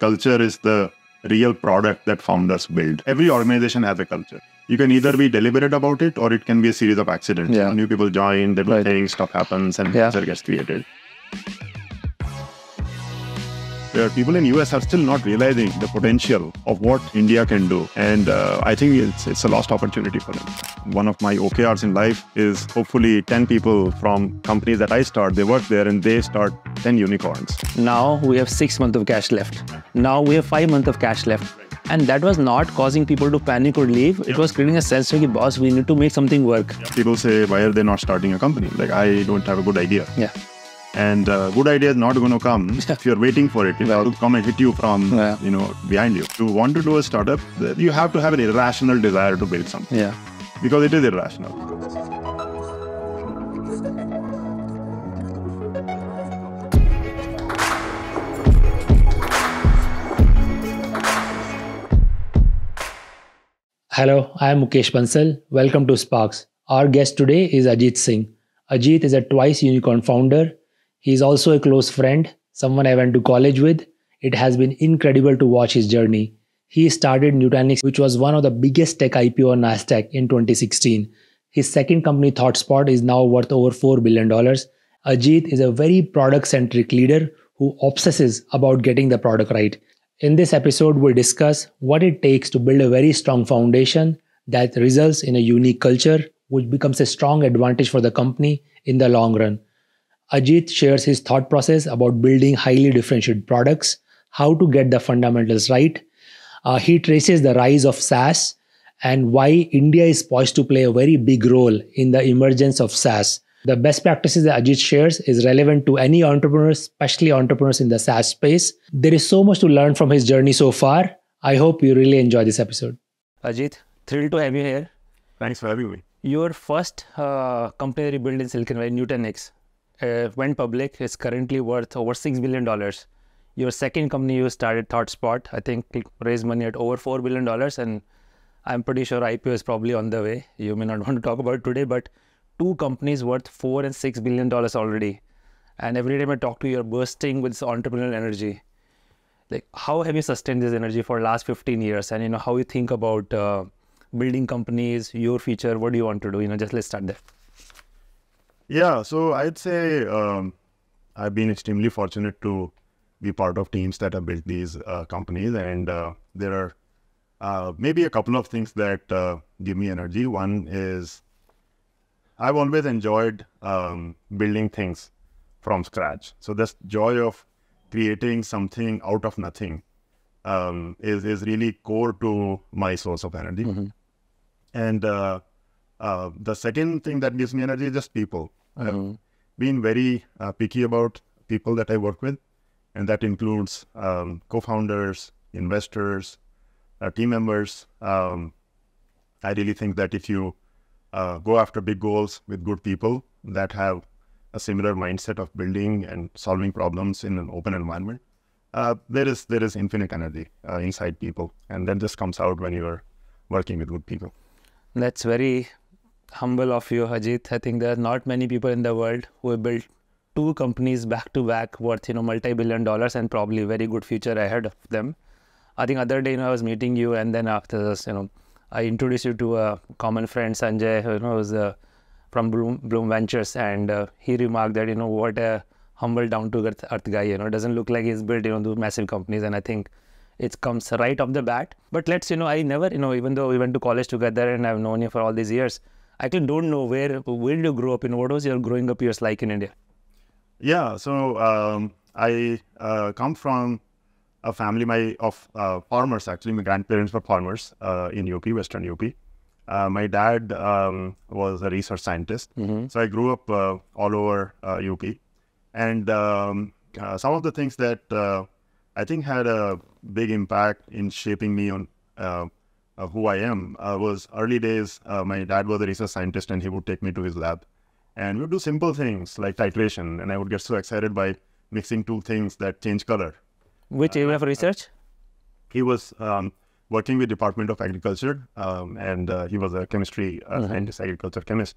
Culture is the real product that founders build. Every organization has a culture. You can either be deliberate about it or it can be a series of accidents. Yeah. New people join, do Right. things, stuff happens, and Yeah. culture gets created. Where people in US are still not realizing the potential of what India can do, and uh, I think it's it's a lost opportunity for them. One of my OKRs in life is hopefully 10 people from companies that I start, they work there and they start 10 unicorns. Now we have six months of cash left. Now we have five months of cash left. And that was not causing people to panic or leave. It was creating a sense of, boss, we need to make something work. People say, why are they not starting a company? Like, I don't have a good idea. Yeah. And uh, good idea is not going to come if you're waiting for it. It Right. will come and hit you from, Yeah. you know, behind you. To want to do a startup, you have to have an irrational desire to build something Yeah. because it is irrational. Hello, I am Mukesh Bansal. Welcome to SparX. Our guest today is Ajeet Singh. Ajeet is a twice unicorn founder. He is also a close friend, someone I went to college with. It has been incredible to watch his journey. He started Nutanix, which was one of the biggest tech IPO on Nasdaq in 2016. His second company, ThoughtSpot, is now worth over $4 billion. Ajeet is a very product centric leader who obsesses about getting the product right. In this episode, we'll discuss what it takes to build a very strong foundation that results in a unique culture, which becomes a strong advantage for the company in the long run. Ajeet shares his thought process about building highly differentiated products, how to get the fundamentals right. Uh, he traces the rise of SaaS and why India is poised to play a very big role in the emergence of SaaS. The best practices that Ajeet shares is relevant to any entrepreneurs, especially entrepreneurs in the SaaS space. There is so much to learn from his journey so far. I hope you really enjoy this episode. Ajeet, thrilled to have you here. Thanks for having me. Your first uh, company that you built in Silicon Valley, Nutanix, uh, went public. It's currently worth over $6 billion. Your second company you started, ThoughtSpot, I think raised money at over $4 billion. And I'm pretty sure IPO is probably on the way. You may not want to talk about it today, but two companies worth 4 and $6 billion already. And every time I talk to you, you're bursting with entrepreneurial energy. Like, how have you sustained this energy for the last 15 years? And, you know, how you think about uh, building companies, your future, what do you want to do? You know, just let's start there. Yeah, so I'd say um, I've been extremely fortunate to be part of teams that have built these uh, companies, and uh, there are uh, maybe a couple of things that uh, give me energy. One is I've always enjoyed um, building things from scratch. So this joy of creating something out of nothing um, is is really core to my source of energy. And uh, the second thing that gives me energy is just people. I've been very uh, picky about people that I work with, and that includes um, co-founders, investors, uh, team members. Um, I really think that if you uh, go after big goals with good people that have a similar mindset of building and solving problems in an open environment, uh, there is there is infinite energy uh, inside people, and that just comes out when you are working with good people. That's very humble of you, Ajeet. I think there are not many people in the world who have built two companies back to back worth, you know, multi-billion dollars and probably very good future ahead of them. I think other day, you know, I was meeting you and then after this, you know, I introduced you to a common friend, Sanjay, who, you know, was uh, from Blume, Blume Ventures and uh, he remarked that, you know, what a humble, down to earth guy, you know, doesn't look like he's built, you know, those massive companies and I think it comes right off the bat. But let's, you know, I never, you know, even though we went to college together and I've known you for all these years, actually don't know where where did you grow up in? What was your growing up years like in India? Yeah, so um, I uh, come from a family my of uh, farmers. Actually, my grandparents were farmers uh, in UP, Western UP. Uh, my dad um, was a research scientist, so I grew up uh, all over uh, UP, and um, uh, some of the things that uh, I think had a big impact in shaping me on uh, uh, who I am uh, was early days. Uh, my dad was a research scientist, and he would take me to his lab, and we would do simple things like titration, and I would get so excited by mixing two things that change color. Which area of research? He was um, working with Department of Agriculture, um, and uh, he was a chemistry uh, scientist, agriculture chemist.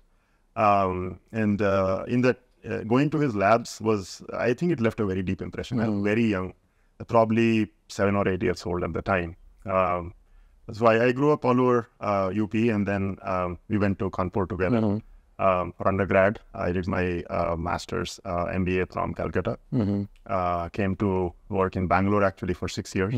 Um, and uh, in that, uh, going to his labs was, I think, it left a very deep impression. I was very young, probably seven or eight years old at the time. Um, so I, I grew up all over uh, UP, and then um, we went to Kanpur together um, for undergrad. I did my uh, master's uh, MBA from Calcutta. Uh, came to work in Bangalore actually for six years,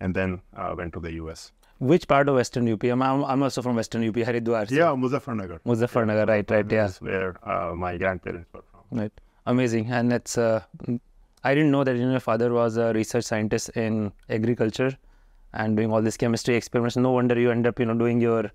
and then uh, went to the US. Which part of Western UP? I'm, I'm also from Western UP, Haridwar. so- Yeah, Muzaffarnagar. Muzaffarnagar, right, right, yeah. That's where uh, my grandparents were from. Right. Amazing. And uh, mm, I didn't know that you know, your father was a research scientist in agriculture and doing all this chemistry experiments. No wonder you end up, you know, doing your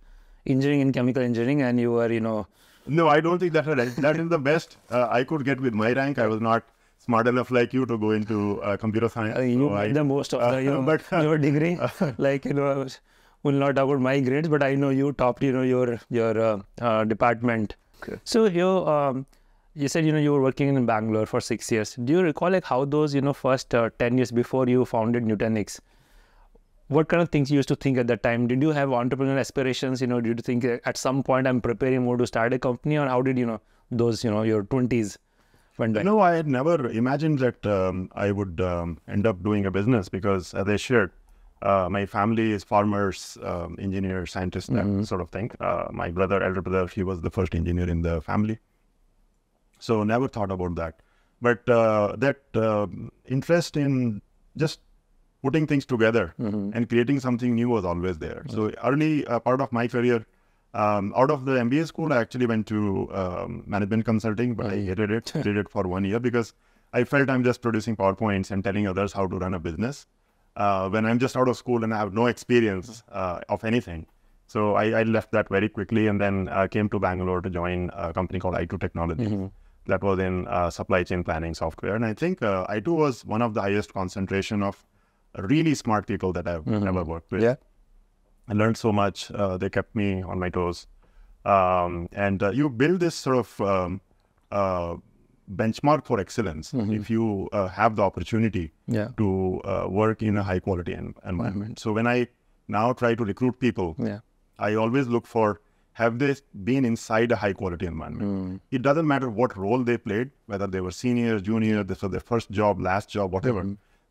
engineering in chemical engineering and you were, you know, No, I don't think that that is the best uh, I could get with my rank. I was not smart enough like you to go into uh, computer science. uh, you so I- the most of the, you know, but your degree. like, you know, I was- will not talk about my grades, but I know you topped, you know, your, your uh, uh, department. So you, um, you said, you know, you were working in Bangalore for six years. Do you recall like how those, you know, first uh, 10 years before you founded Nutanix, what kind of things you used to think at that time? Did you have entrepreneurial aspirations? You know, did you think uh, at some point I'm preparing more to start a company or how did, you know, those, you know, your 20s went by? No, I had never imagined that um, I would um, end up doing a business because, as I shared, uh, my family is farmers, um, engineers, scientists, that sort of thing. Uh, my brother, elder brother, he was the first engineer in the family. So never thought about that. But uh, that uh, interest in just putting things together and creating something new was always there. So early uh, part of my career, um, out of the MBA school, I actually went to um, management consulting, but I hated it. did it for one year because I felt I'm just producing PowerPoints and telling others how to run a business uh, when I'm just out of school and I have no experience uh, of anything. So I, I left that very quickly and then uh, came to Bangalore to join a company called i2 Technology. That was in uh, supply chain planning software. And I think uh, i2 was one of the highest concentration of really smart people that I've never worked with. Yeah. I learned so much. Uh, they kept me on my toes. Um, and uh, you build this sort of um, uh, benchmark for excellence if you uh, have the opportunity Yeah. to uh, work in a high quality en- environment. So when I now try to recruit people, Yeah. I always look for have they been inside a high quality environment? It doesn't matter what role they played, whether they were senior, junior, this was their first job, last job, whatever.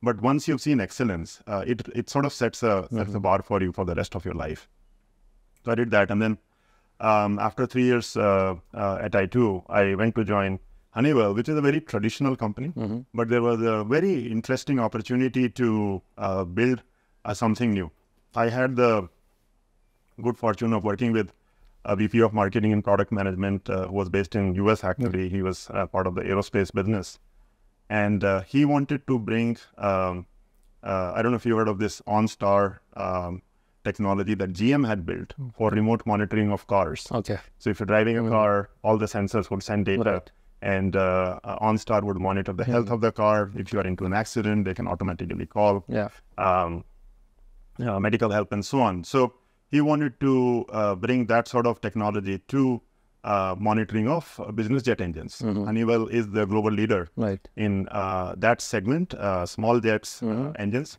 But once you've seen excellence, uh, it it sort of sets a sets a bar for you for the rest of your life. So I did that, and then um, after three years uh, uh, at I2, I went to join Honeywell, which is a very traditional company, but there was a very interesting opportunity to uh, build uh, something new. I had the good fortune of working with a VP of marketing and product management uh, who was based in US actually. He was uh, part of the aerospace business. And uh, he wanted to bring, um, uh, I don't know if you heard of this OnStar um, technology that GM had built for remote monitoring of cars. Okay. So if you're driving a car, all the sensors would send data, Right. and uh, uh, OnStar would monitor the health of the car. If you are into an accident, they can automatically call Yeah. um, uh, medical help and so on. So he wanted to uh, bring that sort of technology to uh, monitoring of business jet engines. Honeywell is the global leader Right. in uh, that segment, uh, small jets uh, engines,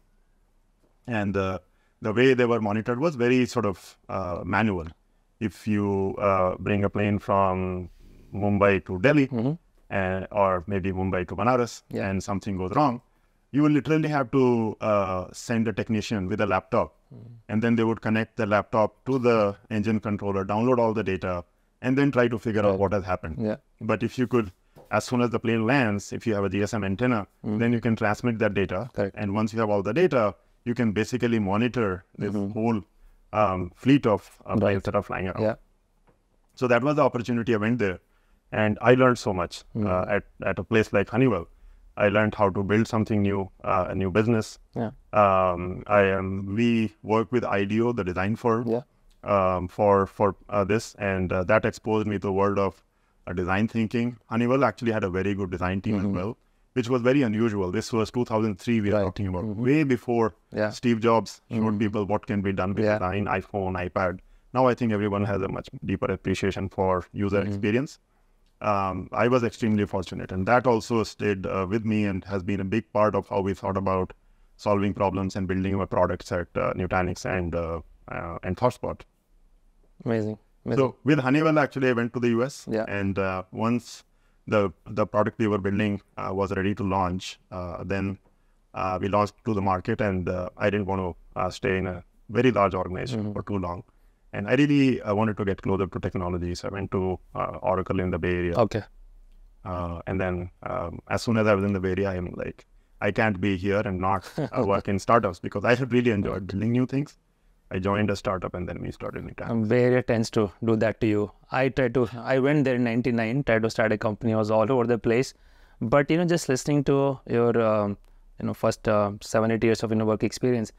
and uh, the way they were monitored was very sort of uh, manual. If you uh, bring a plane from Mumbai to Delhi, uh, or maybe Mumbai to Banaras, Yeah. and something goes wrong, you will literally have to uh, send a technician with a laptop, and then they would connect the laptop to the engine controller, download all the data, and then try to figure out what has happened. Yeah. But if you could, as soon as the plane lands, if you have a GSM antenna, then you can transmit that data. Mm. Correct. And once you have all the data, you can basically monitor this Mm-hmm. whole um, fleet of uh, planes that are flying around. Yeah. So that was the opportunity. I went there, and I learned so much Mm-hmm. uh, at at a place like Honeywell. I learned how to build something new, uh, a new business. Yeah. Um, I am. We work with IDEO, the design firm, Yeah. Um, for for uh, this, and uh, that exposed me to the world of uh, design thinking. Honeywell actually had a very good design team as well, which was very unusual. This was 2003. We are Right. talking about way before Yeah. Steve Jobs showed people what can be done with Yeah. design, iPhone, iPad. Now I think everyone has a much deeper appreciation for user experience. Um, I was extremely fortunate, and that also stayed uh, with me and has been a big part of how we thought about solving problems and building our products at uh, Nutanix and uh, uh, and ThoughtSpot. Amazing. Amazing. So with Honeywell, actually, I went to the US, Yeah. and uh, once the the product we were building uh, was ready to launch, uh, then uh, we launched to the market, and uh, I didn't want to uh, stay in a very large organization for too long. And I really wanted to get closer to technology, so I went to uh, Oracle in the Bay Area. Okay. Uh, and then um, as soon as I was in the Bay Area, I'm like, I can't be here and not uh, work in startups because I have really enjoyed building new things. I joined a startup and then we started Nutanix. Area tends to do that to you. I tried to, I went there in 99, tried to start a company, I was all over the place. But, you know, just listening to your, um, you know, first uh, seven, eight years of, you know, work experience.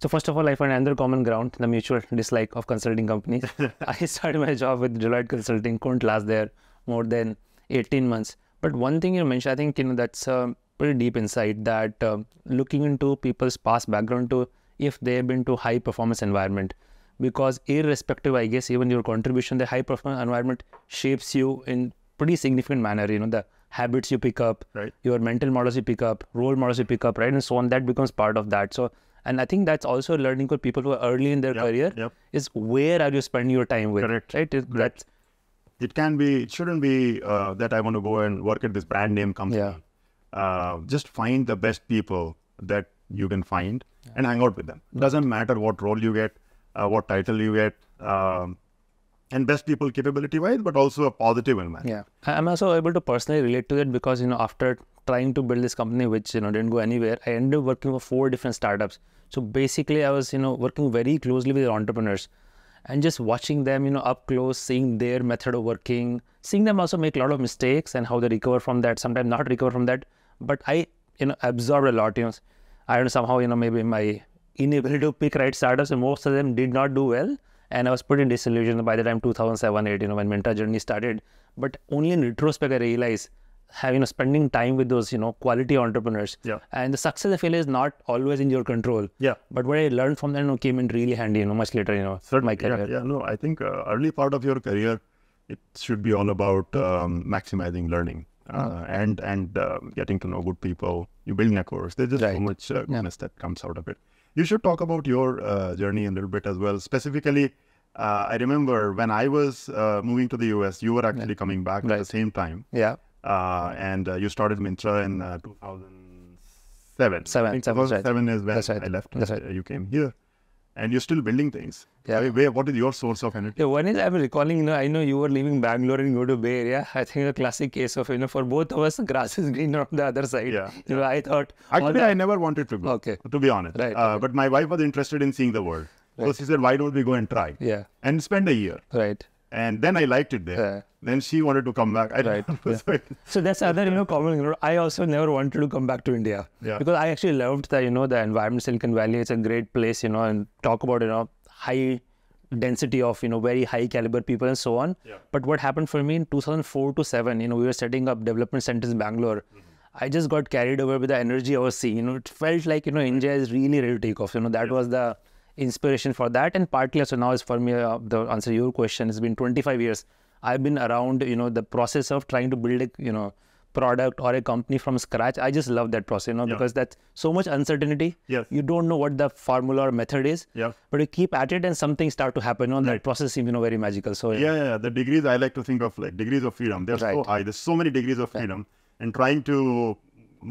So first of all, I found another common ground, the mutual dislike of consulting companies. I started my job with Deloitte Consulting, couldn't last there more than 18 months. But one thing you mentioned, I think, you know, that's a pretty deep insight that uh, looking into people's past background to if they've been to high performance environment because irrespective i guess even your contribution the high performance environment shapes you in pretty significant manner you know the habits you pick up Right. your mental models you pick up role models you pick up right and so on that becomes part of that so and i think that's also learning for people who are early in their Yep, career yep. is where are you spending your time with Correct, right It- that's it can be it shouldn't be uh, that i want to go and work at this brand name company Yeah. uh, just find the best people that you can find and hang out with them doesn't matter what role you get uh, what title you get um, and best people capability wise but also a positive environment Yeah, I- I'm also able to personally relate to it because you know after trying to build this company, which you know didn't go anywhere, I ended up working for four different startups. So basically, I was you know working very closely with entrepreneurs, and just watching them you know up close, seeing their method of working, seeing them also make a lot of mistakes and how they recover from that. Sometimes not recover from that, but I you know absorbed a lot. You know, I don't know somehow you know maybe my inability to pick right startups, and most of them did not do well. And I was pretty disillusioned by the time 2007, 8, you know, when mentor journey started. But only in retrospect, I realized having you know, spending time with those, you know, quality entrepreneurs. Yeah. And the success I feel is not always in your control. Yeah. But what I learned from them you know, came in really handy, you know, much later, you know, my yeah, yeah no i think uh, early part of your career it should be all about um, maximizing learning uh, Uh-huh. and and uh, getting to know good people you build networks there's just so much uh, goodness that comes out of it you should talk about your uh, journey a little bit as well specifically uh, i remember when i was uh, moving to the us you were actually coming back at the same time Yeah. uh, and uh, you started Myntra in uh, 2007. Seven, seven, that's right. 2007 is when That's right. I left. That's right. You came here, and you're still building things. Yeah. Where, what is your source of energy? Yeah, one is I'm recalling, you know, I know you were leaving Bangalore and go to Bay Area. I think a classic case of, you know, for both of us, the grass is greener on the other side. Yeah, You know, I thought. Actually, I never wanted to go. Okay. To be honest. Right, Uh, But my wife was interested in seeing the world. Right. So she said, "Why don't we go and try?" Yeah. And spend a year. Right. And then I liked it there. Yeah. Then she wanted to come back. I Right, don't know. So So that's another, you know, common. You know, I also never wanted to come back to India Yeah. because I actually loved the, you know, the environment. Silicon Valley. It's a great place, you know, and talk about, you know, high density of, you know, very high caliber people and so on. Yeah. But what happened for me in 2004 to seven, you know, we were setting up development centers in Bangalore. Mm-hmm. I just got carried away with the energy I was seeing. You know, it felt like you know India is really ready to take off. You know, that was the inspiration for that, and partly also now is for me uh, the answer to your question. It's been 25 years. I've been around. You know, the process of trying to build a you know product or a company from scratch. I just love that process. You know, Yeah. because that's so much uncertainty. Yes. You don't know what the formula or method is. Yeah. But you keep at it, and something start to happen. You know, that process seems you know very magical. So yeah, yeah, yeah. The degrees I like to think of like degrees of freedom. They're so high. There's so many degrees of freedom, and trying to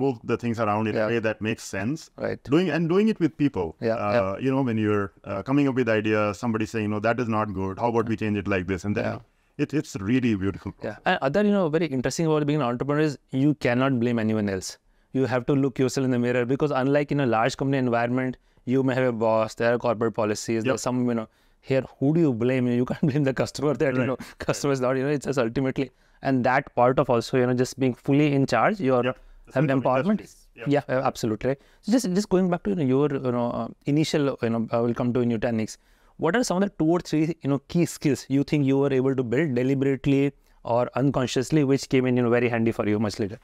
move the things around in Yeah. a way that makes sense. Right. Doing and doing it with people. Yeah, Uh, You know, when you're uh, coming up with ideas, somebody saying, "No, that is not good. How about we change it like this?" And then it, it's really beautiful. Yeah. And other, you know, very interesting about being an entrepreneur is you cannot blame anyone else. You have to look yourself in the mirror because unlike in a large company environment, you may have a boss, there are corporate policies, there's some, you know, here, who do you blame? You can't blame the customer that, you know, customer is not, you know, it's just ultimately, and that part of also, you know, just being fully in charge, your Yep. Sense empowerment. Yep. Yeah, uh, absolutely. So just just going back to you know, your you know uh, initial you know I will come to Nutanix. What are some of the two or three you know key skills you think you were able to build deliberately or unconsciously, which came in you know very handy for you much later?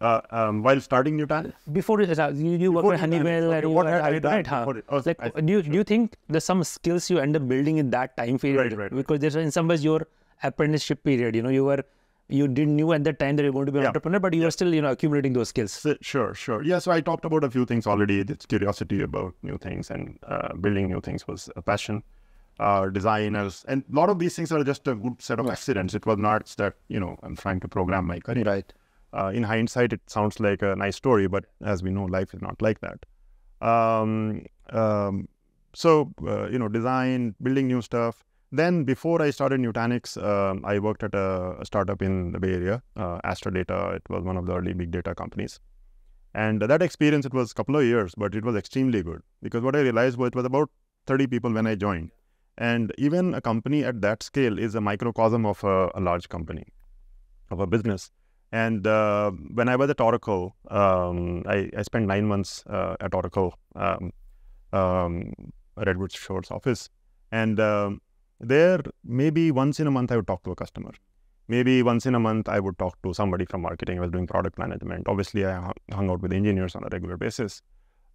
Uh, um, while starting Nutanix, Before it, uh, you, you work Before with Nutanix, Honeywell and you what had I at- done right, huh? Oh, like, I do you do you think there's some skills you end up building in that time period? Right, right. Because there's in some ways your apprenticeship period. You know, you were you didn't knew at that time that you're going to be an Yeah. entrepreneur, but you were still you know accumulating those skills. So- Sure, sure. Yeah, so I talked about a few things already. This curiosity about new things and uh, building new things was a passion. Uh, designers and a lot of these things are just a good set of accidents. It was not that you know I'm trying to program my career. Right. Uh, in hindsight, it sounds like a nice story, but as we know, life is not like that. Um, um, so, uh, you know, design, building new stuff. Then, before I started Nutanix, um, I worked at a, startup in the Bay Area, uh, Aster Data. It was one of the early big data companies. And that experience, it was a couple of years, but it was extremely good because what I realized was it was about 30 people when I joined. And even a company at that scale is a microcosm of a, a large company, of a business. And uh, when I was at Oracle, um, I, I, spent nine months uh, at Oracle, um, um, Redwood Shores office. And um, there, maybe once in a month, I would talk to a customer. Maybe once in a month, I would talk to somebody from marketing. I was doing product management. Obviously, I hung out with engineers on a regular basis.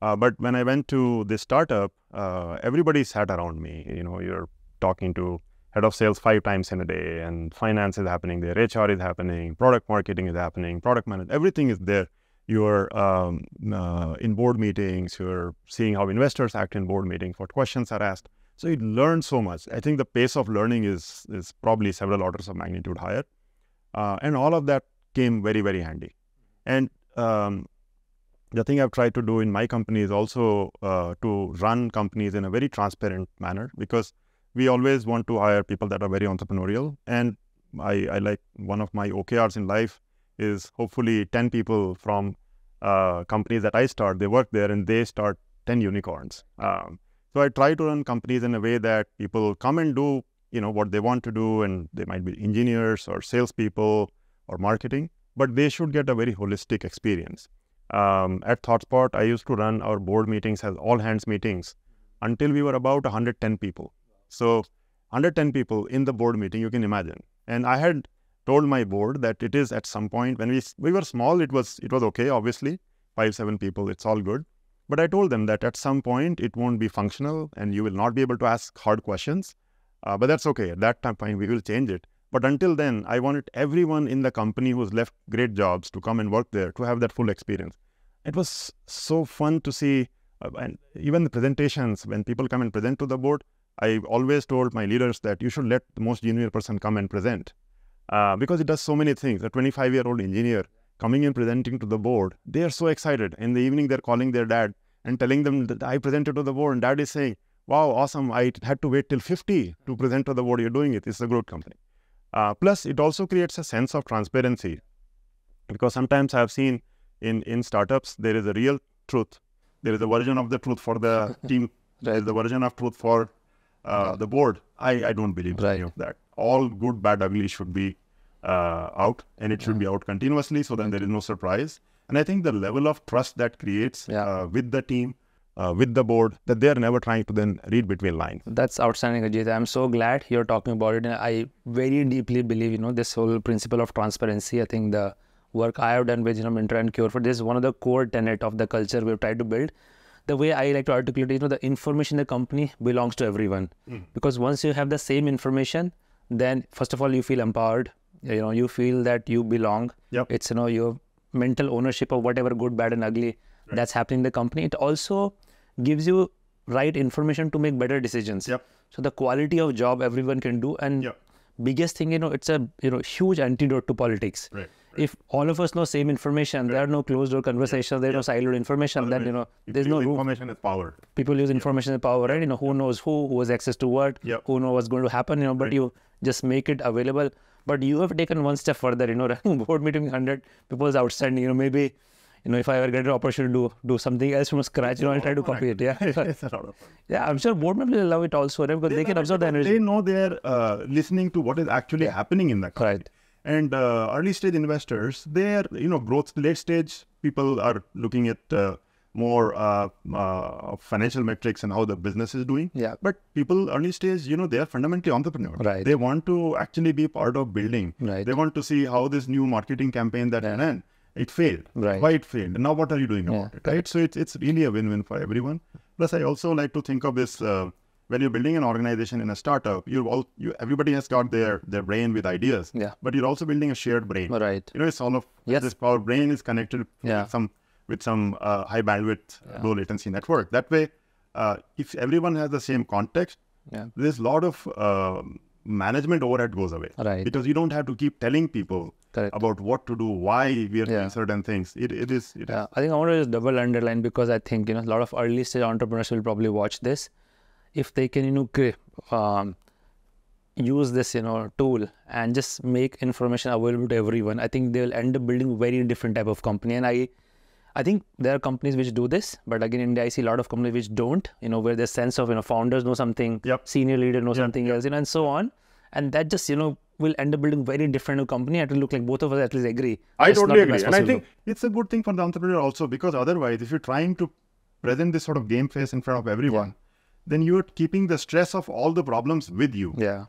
Uh, but when I went to this startup, uh, everybody sat around me. You know, you're talking to head of sales five times in a day, and finance is happening there, HR is happening, product marketing is happening, product management, everything is there. You're um, uh, in board meetings, you're seeing how investors act in board meetings, what questions are asked. So you learn so much. I think the pace of learning is is probably several orders of magnitude higher, uh, and all of that came very very handy. And um, the thing I've tried to do in my company is also uh, to run companies in a very transparent manner because we always want to hire people that are very entrepreneurial. And I, I like one of my OKRs in life is hopefully 10 people from uh, companies that I start, they work there and they start 10 unicorns. Um, so I try to run companies in a way that people come and do, you know, what they want to do, and they might be engineers or salespeople or marketing, but they should get a very holistic experience. Um, at ThoughtSpot, I used to run our board meetings as all hands meetings until we were about 110 people. So 110 people in the board meeting, you can imagine. And I had told my board that it is at some point when we we were small, it was it was okay, obviously, five seven people, it's all good. But I told them that at some point it won't be functional and you will not be able to ask hard questions. Uh, but that's okay. At that time we will change it. But until then, I wanted everyone in the company who's left great jobs to come and work there to have that full experience. It was so fun to see, uh, and even the presentations when people come and present to the board. I always told my leaders that you should let the most junior person come and present uh, because it does so many things. A 25 year old engineer coming and presenting to the board, they are so excited. In the evening, they're calling their dad and telling them that I presented to the board, and dad is saying, Wow, awesome. I had to wait till 50 to present to the board. You're doing it. It's a growth company. Uh, plus, it also creates a sense of transparency because sometimes I've seen in, in startups, there is a real truth. There is a version of the truth for the team. There is a version of truth for uh, the board. I, I don't believe right. any of that. All good, bad, ugly should be uh, out and it should be out continuously so then there is no surprise. And I think the level of trust that creates yeah. Uh, with the team, uh, with the board that they are never trying to then read between lines. That's outstanding, Ajeet. I'm so glad you're talking about it. And I very deeply believe, you know, this whole principle of transparency. I think the work I have done with, you know, Myntra and Cure.fit this is one of the core tenet of the culture we've tried to build. The way I like to articulate, you know, the information in the company belongs to everyone. Mm. Because once you have the same information, then first of all, you feel empowered. You know, you feel that you belong. Yep. It's, you know, your mental ownership of whatever good, bad, and ugly right. that's happening in the company. It also gives you right information to make better decisions. Yep. So the quality of job everyone can do, and yep. biggest thing, you know, it's a you know huge antidote to politics. Right. If all of us know same information, right. there are no closed door conversations, there are no siloed information. Then you know, there's no information is power. People use information as power, right? You know, who knows who, who has access to what, who knows what's going to happen. You know, but you just make it available. But you have taken one step further. You know, running board meeting hundred people is outstanding. You know, maybe you know, if I ever get an opportunity to do something else from scratch, you know, I'll try to copy it. Yeah. it's a problem yeah, I'm sure board members will love it also, right? Because they, they can absorb the energy. They know they're uh, listening to what is actually yeah. happening in the company. Right. And uh, early stage investors, they're, you know, growth, late stage people are looking at uh, more uh, uh, financial metrics and how the business is doing. Yeah. But people early stage, you know, they are fundamentally entrepreneurs. Right. They want to actually be part of building. Right. They want to see how this new marketing campaign that yeah. ran it failed. Right. Why it failed? Now what are you doing about it? Right. So it's it's really a win-win for everyone. Plus, I also like to think of this uh, when you're building an organization in a startup. You all you everybody has got their their brain with ideas. Yeah. But you're also building a shared brain. Right. You know, it's all of yes. this. power brain is connected yeah. some with some uh, high bandwidth, yeah. low latency network. That way, uh, if everyone has the same context, yeah. there's a lot of uh, management overhead goes away Right. because you don't have to keep telling people Correct. about what to do, why we are Yeah. doing certain things. It, it is. It is- Yeah, I think I want to just double underline because I think you know a lot of early stage entrepreneurs will probably watch this. If they can, you know, um, use this you know tool and just make information available to everyone, I think they'll end up building very different type of company. And I, I think there are companies which do this, but again, in India, I see a lot of companies which don't. You know, where there's sense of you know founders know something, Yep. senior leader know something else, you know, and so on, and that just you know will end up building very different company. It will look like both of us at least agree. I It's totally agree, and I think it's a good thing for the entrepreneur also because otherwise, if you're trying to present this sort of game face in front of everyone, then you're keeping the stress of all the problems with you, yeah.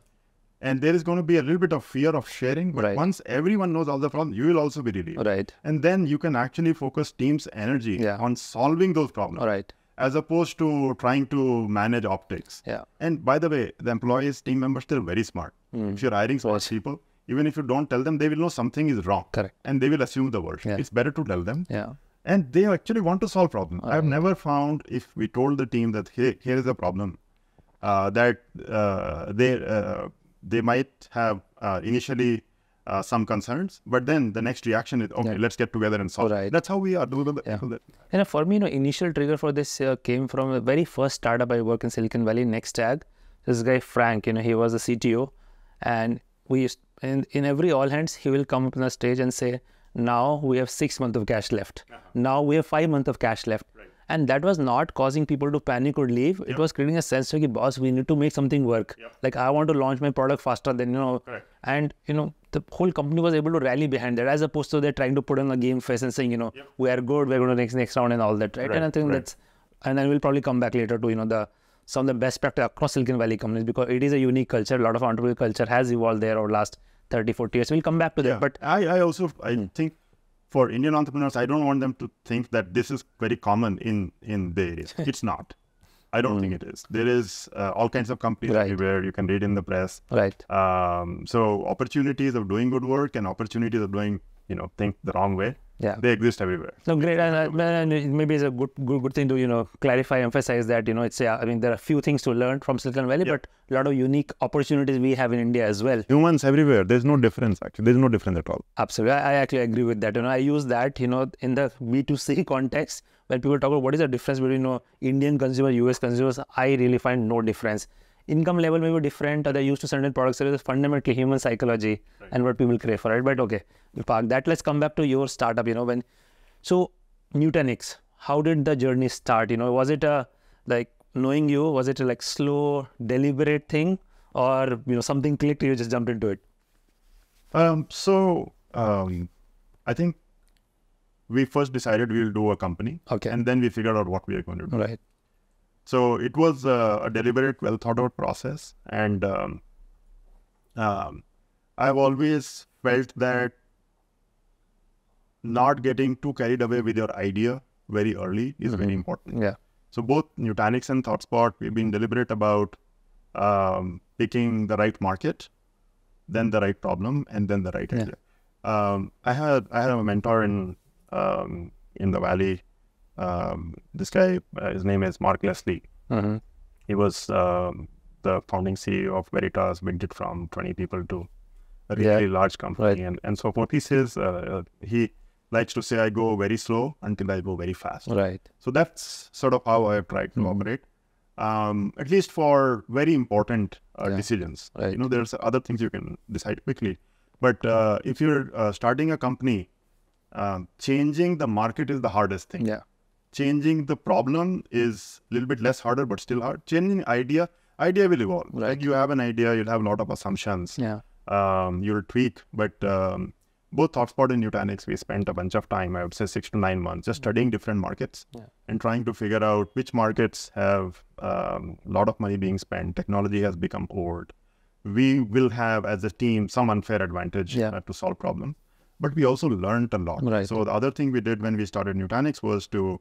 And there is going to be a little bit of fear of sharing. But Right. once everyone knows all the problems, you will also be relieved, Right. and then you can actually focus team's energy Yeah. on solving those problems, right. as opposed to trying to manage optics. Yeah. And by the way, the employees, team members, they're very smart. Hmm. If you're hiring smart people, even if you don't tell them, they will know something is wrong. Correct. And they will assume the worst. Yeah. It's better to tell them. Yeah. And they actually want to solve problems. I've never found if we told the team that hey, here is a problem, uh, that uh, they uh, they might have uh, initially uh, some concerns, but then the next reaction is okay, Yeah. let's get together and solve. it." Right. That's how we are. The Yeah. And for me, you know, initial trigger for this uh, came from the very first startup I work in Silicon Valley, Nextag. This guy Frank, you know, he was a CTO, and we used in in every all hands he will come up on the stage and say, "Now we have six months of cash left. Now we have five months of cash left." And that was not causing people to panic or leave. It was creating a sense of, boss, we need to make something work. Like I want to launch my product faster than you know. Correct. And you know, the whole company was able to rally behind that, as opposed to they're trying to put on a game face and saying, you know, we are good, we're going to next next round and all that, right? and I think right. that's, and then we'll probably come back later to you know the some of the best practice across Silicon Valley companies because it is a unique culture. A lot of entrepreneurial culture has evolved there over the last 30, 40 years. We'll come back to that, Yeah, but I, I also I Hmm. think for Indian entrepreneurs, I don't want them to think that this is very common in in the area. It's not. I don't think it is. There is uh, all kinds of companies. Right. everywhere. You can read in the press. right, Um, so opportunities of doing good work and opportunities of doing you know think the wrong way. Yeah. they exist everywhere. No, great, and, uh, and maybe it's a good, good, good thing to you know clarify, emphasize that you know it's. Yeah, I mean, there are a few things to learn from Silicon Valley, but a lot of unique opportunities we have in India as well. Humans everywhere. There's no difference actually. There's no difference at all. Absolutely, I, I actually agree with that. You know, I use that you know in the B two C context when people talk about what is the difference between you know Indian consumer, US consumers. I really find no difference. Income level may be different, or they're used to certain products. So It is fundamentally human psychology and what people crave for, right? But okay, we park that. Let's come back to your startup. You know, when so Nutanix, how did the journey start? You know, was it a like knowing you? Was it a like slow, deliberate thing, or you know something clicked? You just jumped into it. Um, so um, I think we first decided we will do a company. Okay. And then we figured out what we are going to do. Right. So it was uh, a deliberate, well thought out process. And um, um, I've always felt that not getting too carried away with your idea very early is very important. Yeah. So both Nutanix and ThoughtSpot, we've been deliberate about um, picking the right market, then the right problem, and then the right Yeah. idea. Um, I had I had a mentor in um, in the valley. Um, this guy, uh, his name is Mark Leslie. Mm-hmm. He was um, the founding CEO of Veritas, built it from 20 people to a Yeah. really large company, Right. and and so forth. He says uh, he likes to say, "I go very slow until I go very fast." Right. So that's sort of how I've tried to operate, um, at least for very important uh, Yeah. decisions. Right. You know, there's other things you can decide quickly, but uh, if you're uh, starting a company, um, changing the market is the hardest thing. Yeah. Changing the problem is a little bit less harder, but still hard. Changing idea, idea will evolve. Right. Like you have an idea, you'll have a lot of assumptions Yeah. um, you'll tweak. But um, both ThoughtSpot and Nutanix, we spent a bunch of time, I would say six to nine months, just studying different markets Yeah. and trying to figure out which markets have a um, lot of money being spent. Technology has become old. We will have, as a team, some unfair advantage Yeah. uh, to solve problem. But we also learned a lot. Right. So the other thing we did when we started Nutanix was to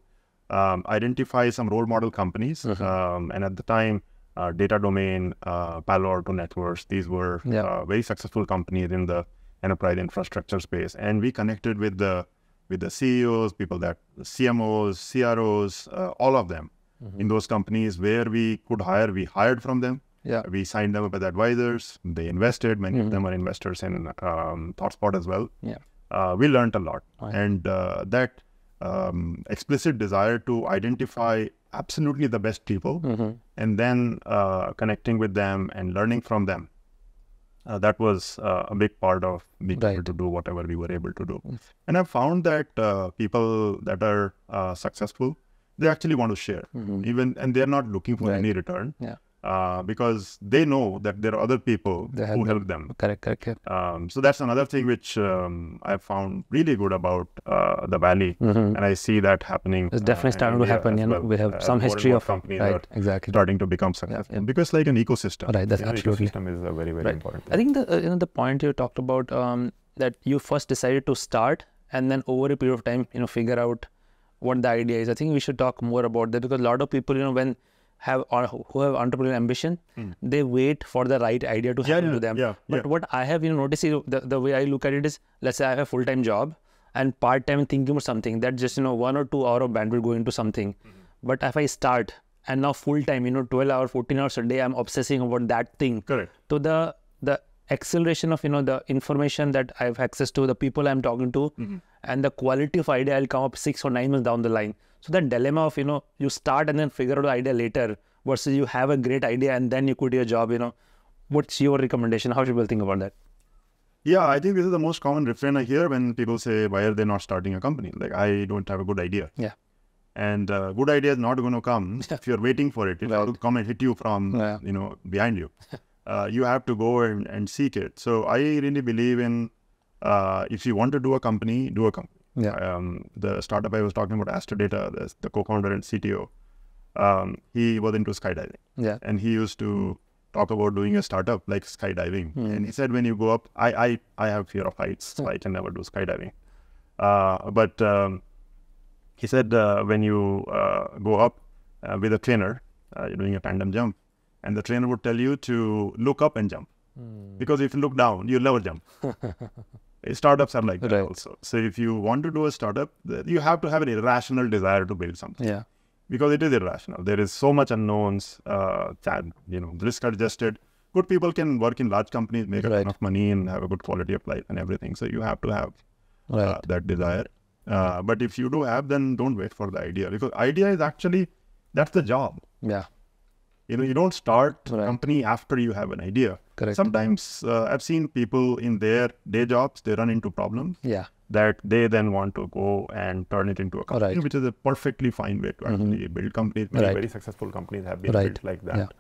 um, identify some role model companies. Mm-hmm. Um, and at the time, uh, Data Domain, uh, Palo Alto Networks, these were Yeah. uh, very successful companies in the enterprise infrastructure space. And we connected with the with the CEOs, people that CMOs, CROs, uh, all of them Mm-hmm. in those companies where we could hire. We hired from them. Yeah. We signed them up as advisors. They invested. Many of them are investors in um, ThoughtSpot as well. Yeah. Uh, we learned a lot, Right. and uh, that um, explicit desire to identify absolutely the best people, Mm-hmm. and then uh, connecting with them and learning from them. Uh, that was uh, a big part of being able to do whatever we were able to do. And I've found that uh, people that are uh, successful, they actually want to share, even and they're not looking for Mm-hmm. Right. any return Yeah. Uh, because they know that there are other people They who help them. Correct, correct, correct. Um, so that's another thing which um, I found really good about uh, the Valley, Mhm. and I see that happening. It's definitely uh, in starting to happen. You know, well, we have as some history of companies right, exactly. starting to become successful yeah. because like an ecosystem. Right, that's You know, absolutely- ecosystem is a very very Right. important. I think the uh, you know the point you talked about um, that you first decided to start and then over a period of time you know figure out what the idea is. I think we should talk more about that because a lot of people you know when have or who have entrepreneurial ambition, they wait for the right idea to Hmm. Happen yeah, to them. yeah, but yeah. what I have you know noticed is the, the way I look at it is let's say I have a full time job and part time thinking about something that just you know one or two hour of bandwidth going to something. Mm-hmm. But if I start and now full time you know 12 hours 14 hours a day I'm obsessing about that thing Correct. so the the acceleration of you know the information that I have access to, the people I'm talking to, Mm-hmm. and the quality of idea I'll come up six or nine months down the line. So that dilemma of you know you start and then figure out the idea later versus you have a great idea and then you quit your job. You know, what's your recommendation? How should people think about that? Yeah, I think this is the most common refrain I hear when people say, "Why are they not starting a company?" Like, I don't have a good idea, Yeah, and uh, good idea is not going to come if you're waiting for it. It Right. will come and hit you from Yeah. you know behind you. uh, you have to go and, and seek it. So I really believe in uh, if you want to do a company, do a company. Yeah. Um, the startup I was talking about, Aster Data, the, the co-founder and CTO, um, he was into skydiving yeah, and he used to talk about doing a startup like skydiving. Hmm. And he said, when you go up, I I, I have fear of heights, so I can never do skydiving. Uh, but um, he said uh, when you uh, go up uh, with a trainer, uh, you're doing a tandem jump, and the trainer would tell you to look up and jump, Hmm. because if you look down, you'll never jump. Uh, Startups are like that Right. also. So if you want to do a startup, you have to have an irrational desire to build something yeah, because it is irrational. There is so much unknowns. Uh, that you know, risk adjusted. Good people can work in large companies, make a Right. ton of money, and have a good quality of life and everything. So you have to have right, uh, that desire. Uh, but if you do have, then don't wait for the idea because idea is actually that's the job. yeah, You know, you don't start a company after you have an idea. Correct. Sometimes uh, I've seen people in their day jobs they run into problems yeah, that they then want to go and turn it into a company, Right. Mm-hmm. which is a perfectly fine way to actually build companies. Many Right. very successful companies have been Right. built like Yeah. that.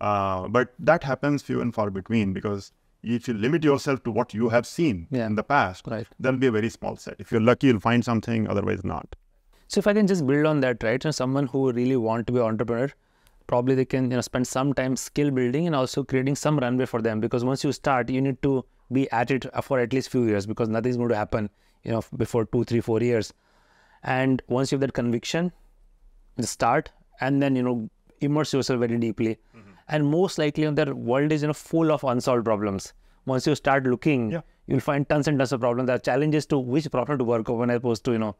Uh, but that happens few and far between because if you limit yourself to what you have seen Yeah. in the past, Right. there'll be a very small set. If you're lucky, you'll find something, otherwise not. So if I can just build on that, right? So someone who really want to be an entrepreneur, probably they can you know spend some time skill building and also creating some runway for them because once you start, you need to be at it for at least few years because nothing's going to happen, you know, before two, three, four years. And once you have that conviction, start and then you know immerse yourself very deeply. Mm-hmm. And most likely, you know, the world is you know full of unsolved problems. Once you start looking, Yeah. you'll find tons and tons of problems. There are challenges to which problem to work on, as opposed to you know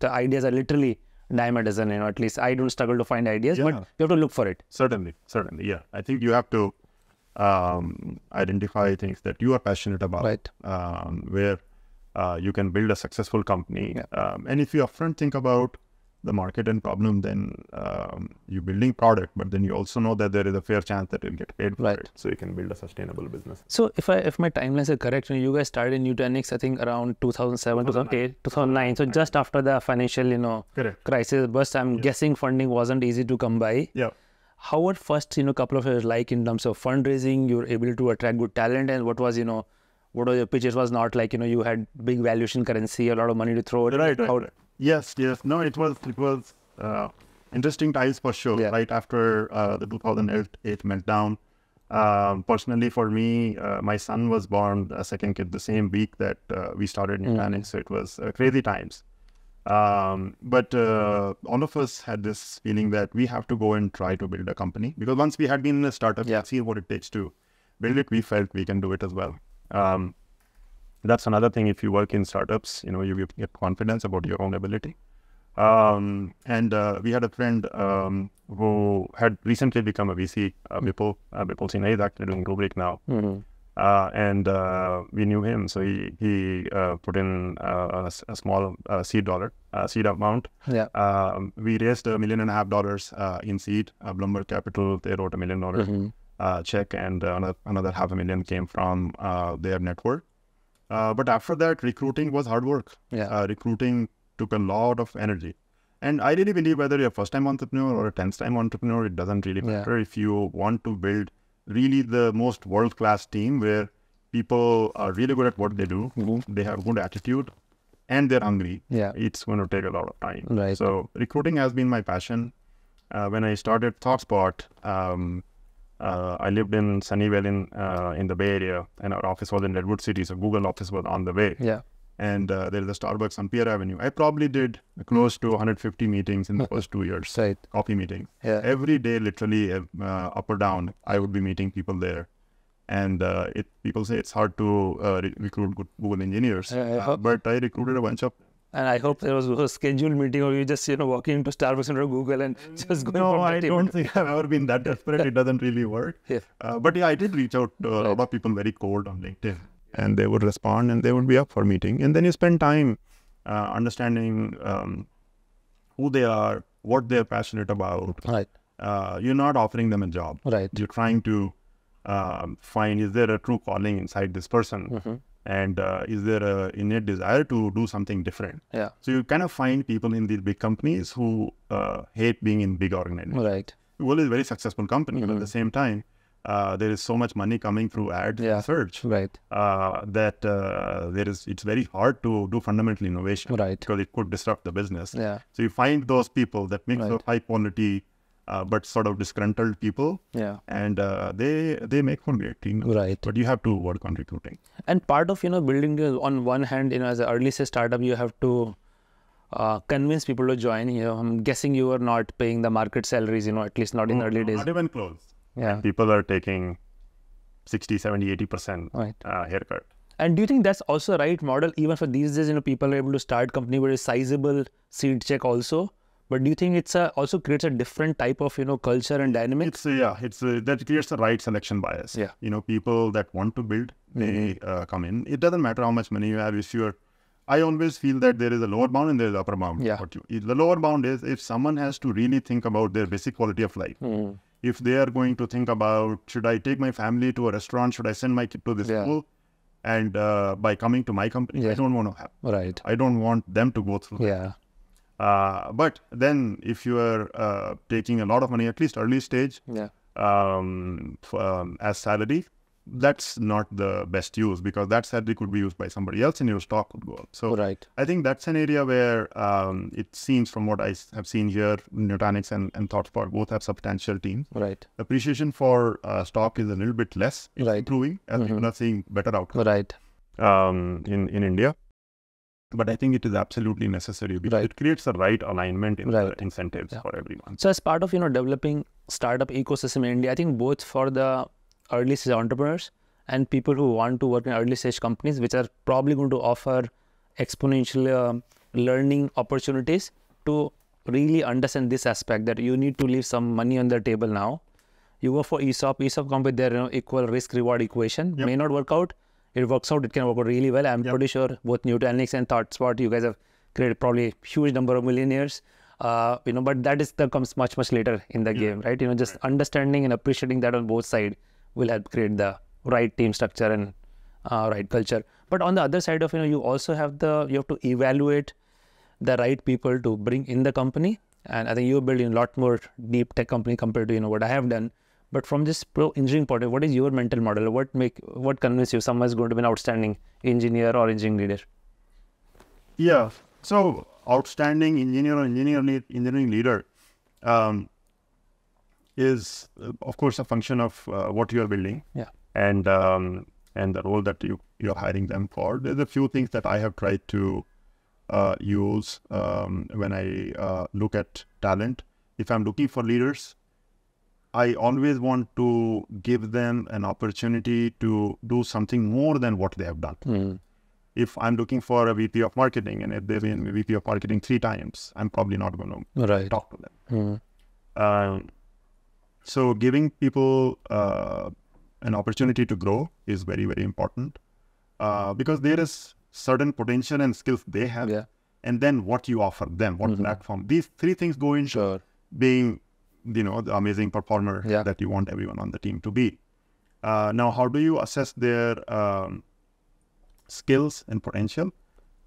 the ideas are literally dime a dozen. You know, at least I don't struggle to find ideas, but you have to look for it. Certainly, certainly, yeah. I think you have to um, identify things that you are passionate about, Right. Um, where uh, you can build a successful company. Um, and if you upfront think about the market and problem, then um, you're building product, but then you also know that there is a fair chance that you'll get paid for Right. it, so you can build a sustainable business. So if I if my timelines are correct, you, know, you guys started in Nutanix, I think around 2007, 2008, 2009. So just after the financial, you know, Correct. crisis burst, I'm guessing funding wasn't easy to come by. Yeah. How were first, you know, couple of years like in terms of fundraising? You were able to attract good talent, and what was, you know, what was your pitch? It was not like you know you had big valuation currency, a lot of money to throw. it. Right, right, How- right. Yes, yes. No, it was it was uh, interesting times for sure. Yeah. Right after uh, the 2008 meltdown. Um, personally, for me, uh, my son was born a second kid the same week that uh, we started Mm. Nutanix, so it was uh, crazy times. Um, but uh, all of us had this feeling that we have to go and try to build a company because once we had been in a startup, yeah. see what it takes to build it. We felt we can do it as well. Um, that's another thing. If you work in startups, you know you get confidence about your own ability. Um, and uh, we had a friend um, who had recently become a VC, uh, Bipul, uh, Bipul. He's actually doing Rubrik now. Uh, and uh, we knew him, so he he uh, put in uh, a, a small uh, seed dollar uh, seed amount. Yeah. Um, we raised a million and a half dollars uh, in seed. Uh, Bloomberg Capital they wrote a million dollar Mm-hmm. uh, check, and uh, another another half a million came from uh, their network. Uh, but after that, recruiting was hard work. Yeah. Uh, recruiting took a lot of energy. And I really believe whether you're a first time entrepreneur or a 10th time entrepreneur, it doesn't really Yeah. matter. If you want to build really the most world class team where people are really good at what they do, they have good attitude, and they're hungry, Mm-hmm. Yeah. it's going to take a lot of time. Right. So recruiting has been my passion. Uh, when I started ThoughtSpot, um, uh, I lived in Sunnyvale in uh, in the Bay Area, and our office was in Redwood City. So Google office was on the way, Yeah. and uh, there is a Starbucks on Pier Avenue. I probably did close to 150 meetings in the first two years, Right. coffee meetings. Yeah. Every day, literally uh, up or down, I would be meeting people there. And uh, it people say it's hard to uh, re- recruit good Google engineers, I- uh, but I recruited a bunch of And I hope there was a scheduled meeting, or you just you know walking into Starbucks and or Google and just going No, I don't think I've ever been that desperate. It doesn't really work. Yeah. Uh, but yeah, I did reach out to a lot of people very cold on LinkedIn, and they would respond and they would be up for meeting. And then you spend time uh, understanding um, who they are, what they're passionate about. Right. Uh, you're not offering them a job. Right. You're trying to um, find is there a true calling inside this person, Mm-hmm. And uh, is there a innate desire to do something different. Yeah. So you kind of find people in these big companies who uh, hate being in big organizations. Right. Google is a very successful company, but at the same time, uh, there is so much money coming through ads Yeah. search Right. uh, that uh, there is it's very hard to do fundamental innovation Right. because it could disrupt the business. Yeah. So you find those people that mix Right. high quality uh, but sort of disgruntled people, Yeah. and uh, they they make for great team. Right. But you have to work on recruiting. And part of you know building on one hand, you know, as an early stage startup, you have to uh, convince people to join. You know, I'm guessing you are not paying the market salaries. You know, at least not in early days. Not even close. Yeah. People are taking 60, 70, 80 percent Right. uh, haircut. And do you think that's also right model even for these days? You know, people are able to start company with a sizable seed check also. But do you think it's a, also creates a different type of you know culture and dynamics? It's yeah, it's uh, that creates the right selection bias. Yeah. you know, people that want to build they uh, come in. It doesn't matter how much money you have. If you're, I always feel that there is a lower bound and there is an upper bound. Yeah. You, the lower bound is if someone has to really think about their basic quality of life. If they are going to think about should I take my family to a restaurant, should I send my kid to this Yeah. school, and uh, by coming to my company, I don't want to have. Right. I don't want them to go through. that. Uh, but then if you are uh, taking a lot of money, at least early stage, Yeah. um, um, as salary, that's not the best use because that salary could be used by somebody else and your stock could go up. So Right. I think that's an area where um, it seems from what I have seen here, Nutanix and, and ThoughtSpot both have substantial teams. Right. Appreciation for uh, stock is a little bit less. It's Right. improving as people are seeing better outcomes Right. um, in, in India. But I think it is absolutely necessary because Right. it creates the right alignment in Right. the incentives Yeah. for everyone. So as part of you know developing startup ecosystem in India, I think both for the early stage entrepreneurs and people who want to work in early stage companies, which are probably going to offer exponential uh, learning opportunities to really understand this aspect that you need to leave some money on the table now. You go for ESOP, ESOP come with their you know, equal risk reward equation. May not work out. It works out. It can work out really well. I'm pretty sure both Nutanix and ThoughtSpot, you guys have created probably a huge number of millionaires. Uh, you know, but that is that comes much much later in the game, right? You know, just understanding and appreciating that on both sides will help create the right team structure and uh, right culture. But on the other side of you know, you also have the you have to evaluate the right people to bring in the company. And I think you're building a lot more deep tech company compared to you know what I have done. But from this pro engineering point, of view, what is your mental model? What make what convince you someone is going to be an outstanding engineer or engineering leader? Yeah. So outstanding engineer or engineer lead, engineering leader um, is, uh, of course, a function of uh, what you are building Yeah. and um, and the role that you you're hiring them for. There's a few things that I have tried to uh, use um, when I uh, look at talent. If I'm looking for leaders, I always want to give them an opportunity to do something more than what they have done. if I'm looking for a VP of marketing and if they've been VP of marketing three times, I'm probably not going to Right. talk to them. Mm. Um, so giving people uh, an opportunity to grow is very very important uh, because there is certain potential and skills they have, Yeah. and then what you offer them, what platform. These three things go into Sure. being, you know, the amazing performer Yeah. that you want everyone on the team to be. Uh, now, how do you assess their um, skills and potential?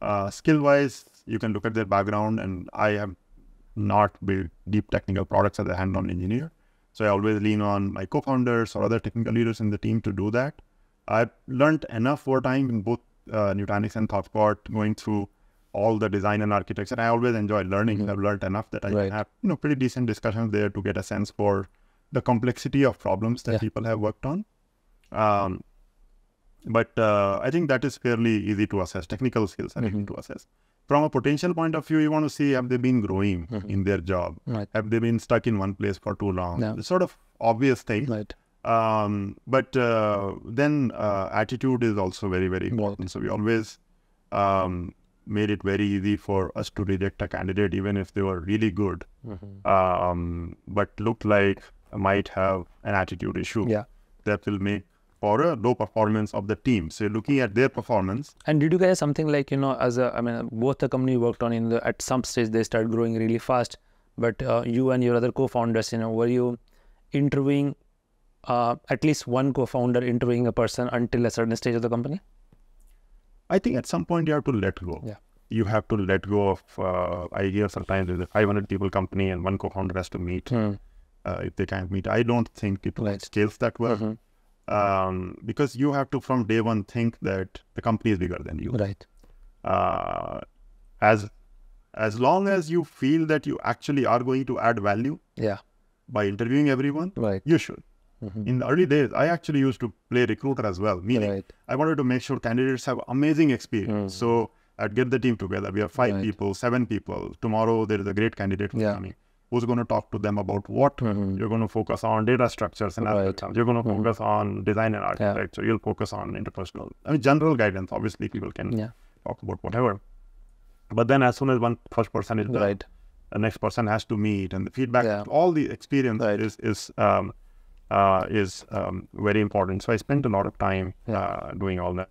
Uh, skill wise, you can look at their background, and I have not built deep technical products as a hand on engineer. So I always lean on my co founders or other technical leaders in the team to do that. I've learned enough over time in both uh, Nutanix and ThoughtSpot going through all the design and architecture. I always enjoy learning. I've learned enough that I Right. can have you know pretty decent discussions there to get a sense for the complexity of problems that Yeah. people have worked on. Um, but uh, I think that is fairly easy to assess. Technical skills are easy to assess. From a potential point of view, you want to see have they been growing in their job? Right. Have they been stuck in one place for too long? Yeah. It's sort of obvious thing. Right. Um, but uh, then uh, attitude is also very, very important. So we always um, made it very easy for us to reject a candidate, even if they were really good, um, but looked like might have an attitude issue Yeah. that will make for a low performance of the team. So looking at their performance, And did you guys something like you know as a I mean both the company worked on in the at some stage they start growing really fast, but uh, you and your other co-founders you know were you interviewing uh, at least one co-founder interviewing a person until a certain stage of the company? I think at some point you have to let go. Yeah. You have to let go of. Uh, I hear sometimes there's a 500 people company and one co-founder has to meet. Uh, if they can't meet, I don't think it Right. scales that well. Um, because you have to from day one think that the company is bigger than you. Right. Uh, as as long as you feel that you actually are going to add value Yeah. by interviewing everyone, Right. you should. Mm-hmm. In the early days, I actually used to play recruiter as well. Meaning, Right. I wanted to make sure candidates have amazing experience. Mm-hmm. So I'd get the team together. We have five Right. people, seven people. Tomorrow there is a great candidate who's Yeah. coming. Who's going to talk to them about what mm-hmm. you're going to focus on data structures and Right. algorithms. You're going to focus on design and architecture. You'll focus on interpersonal. I mean, general guidance. Obviously, people can Yeah. talk about whatever. But then, as soon as one first person is done, Right. the next person has to meet and the feedback Yeah. all the experience is is um, uh, is um, very important so i spent a lot of time uh, doing all that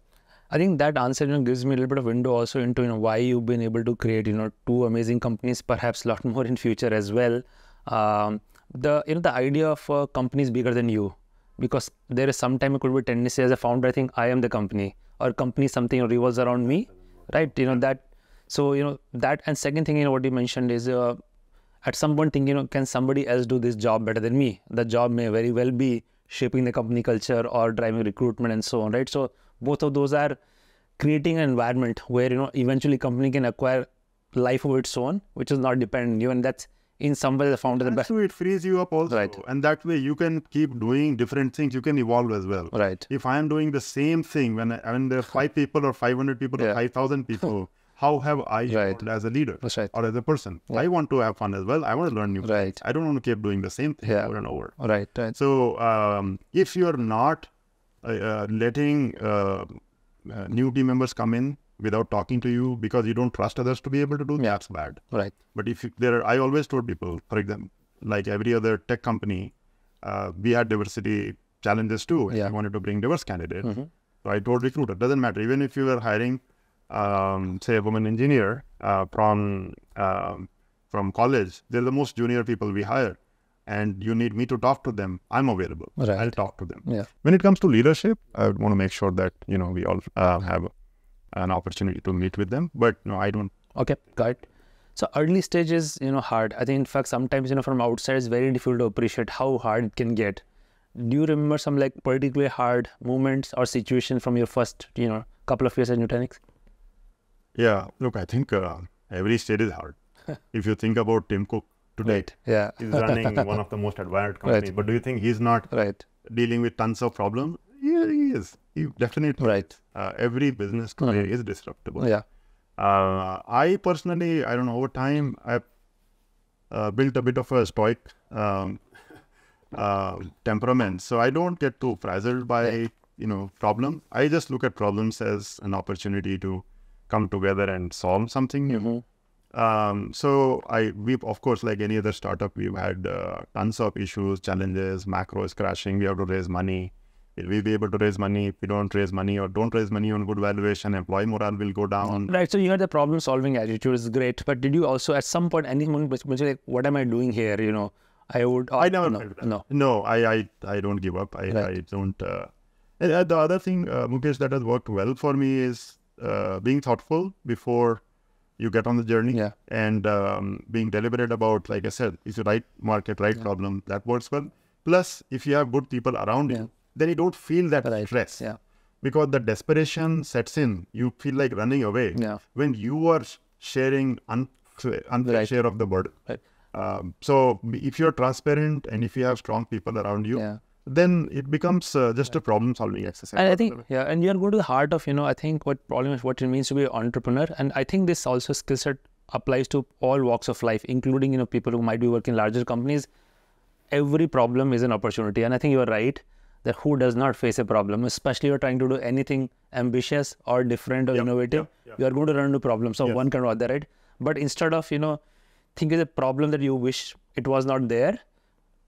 I think that answer you know, gives me a little bit of window also into you know why you've been able to create you know two amazing companies, perhaps a lot more in future as well. Um, the you know the idea of uh, companies bigger than you, because there is sometime it could be tendency as a founder. I think I am the company or company something revolves around me, right? You know that. So you know that and second thing you know what you mentioned is uh, at some point think you know can somebody else do this job better than me? The job may very well be shaping the company culture or driving recruitment and so on, right? So both of those are creating an environment where you know eventually company can acquire life of its own, which is not dependent on you, and that's in some way the founder the best. so it frees you up also Right. and that way you can keep doing different things you can evolve as well Right. if i am doing the same thing when I, when there are five people or 500 people Yeah. or 5000 people how have i Right. as a leader right. or as a person i want to have fun as well i want to learn new Right. things i don't want to keep doing the same thing Yeah. over and over Right. Right. So um, if you're not uh, uh, letting uh, uh, new team members come in without talking to you because you don't trust others to be able to do, that's bad. Right. But if you, there, are, I always told people, for example, like every other tech company, uh, we had diversity challenges too. Yeah. We wanted to bring diverse candidates. So I told recruiter, doesn't matter. Even if you were hiring, um, say, a woman engineer uh, from um, from college, they're the most junior people we hire, and you need me to talk to them. I'm available. I'll talk to them. Yeah. When it comes to leadership, I would want to make sure that you know we all uh, have an opportunity to meet with them. But no, I don't. Okay, got it. So early stage is you know hard. I think in fact sometimes you know from outside it's very difficult to appreciate how hard it can get. Do you remember some like particularly hard moments or situation from your first you know couple of years at Nutanix? Yeah. Look, I think uh, every state is hard. if you think about Tim Cook today, Yeah. he's running one of the most admired companies. But do you think he's not Right. dealing with tons of problems? Yeah, he is. He definitely Right. Uh, every business today is disruptible. Yeah. Uh, I personally, I don't know, over time, I've uh, built a bit of a stoic um, uh, temperament. So I don't get too frazzled by you know problem. I just look at problems as an opportunity to come together and solve something new. Mm-hmm. Um, so I we of course like any other startup we've had uh, tons of issues, challenges. Macro is crashing. We have to raise money. Will we be able to raise money? If we don't raise money or don't raise money on good valuation, employee morale will go down. Right. So you had the problem solving attitude is great, but did you also at some point any moment was like, what am I doing here? You know, I would. I never no, no. No, I, I, I don't give up. I, Right. I don't. Uh, uh, the other thing, uh, Mukesh, that has worked well for me is uh, being thoughtful before you get on the journey Yeah. and um, being deliberate about, like I said, is the right market, right problem that works well. Plus, if you have good people around Yeah. you, then you don't feel that Right. stress Yeah. because the desperation sets in. You feel like running away Yeah. when you are sharing unfair, unfair Right. share of the burden. Right. Um, so if you're transparent and if you have strong people around you, Yeah. Then it becomes uh, just a problem-solving exercise. And I think, yeah, and you're going to the heart of, you know, I think what problem is what it means to be an entrepreneur. And I think this also skill set applies to all walks of life, including, you know, people who might be working in larger companies. Every problem is an opportunity. And I think you're right that who does not face a problem, especially you're trying to do anything ambitious or different or innovative, yeah, you are going to run into problems of one kind or other, right? But instead of, you know, thinking the problem that you wish it was not there,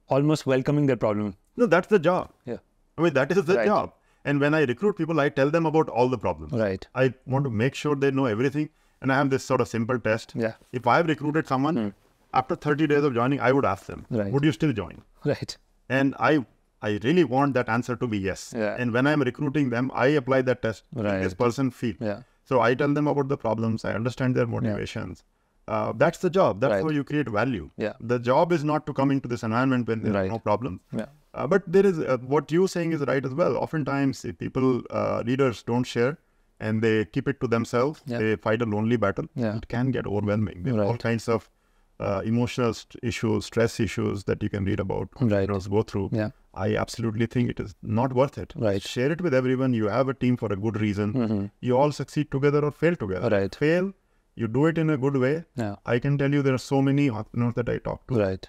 almost welcoming that problem. No, that's the job. Yeah. I mean, that is the Right. job. And when I recruit people, I tell them about all the problems. Right. I want to make sure they know everything. And I have this sort of simple test. Yeah. If I've recruited someone, after 30 days of joining, I would ask them, Right. would you still join? Right. And I I really want that answer to be yes. Yeah. And when I'm recruiting them, I apply that test. Right. This person feel. Yeah. So I tell them about the problems. I understand their motivations. Uh, that's the job. That's Right. how you create value. Yeah. The job is not to come into this environment when there's Right. no problem. Yeah. Uh, but there is uh, what you're saying is right as well. Oftentimes, if people, uh, leaders don't share and they keep it to themselves, Yeah. they fight a lonely battle. Yeah. It can get overwhelming. There are all kinds of uh, emotional st- issues, stress issues that you can read about, Right. go through. Yeah. I absolutely think it is not worth it. Right. Share it with everyone. You have a team for a good reason. Mhm. You all succeed together or fail together. Right. Fail, you do it in a good way. Yeah. I can tell you there are so many entrepreneurs that I talk to Right.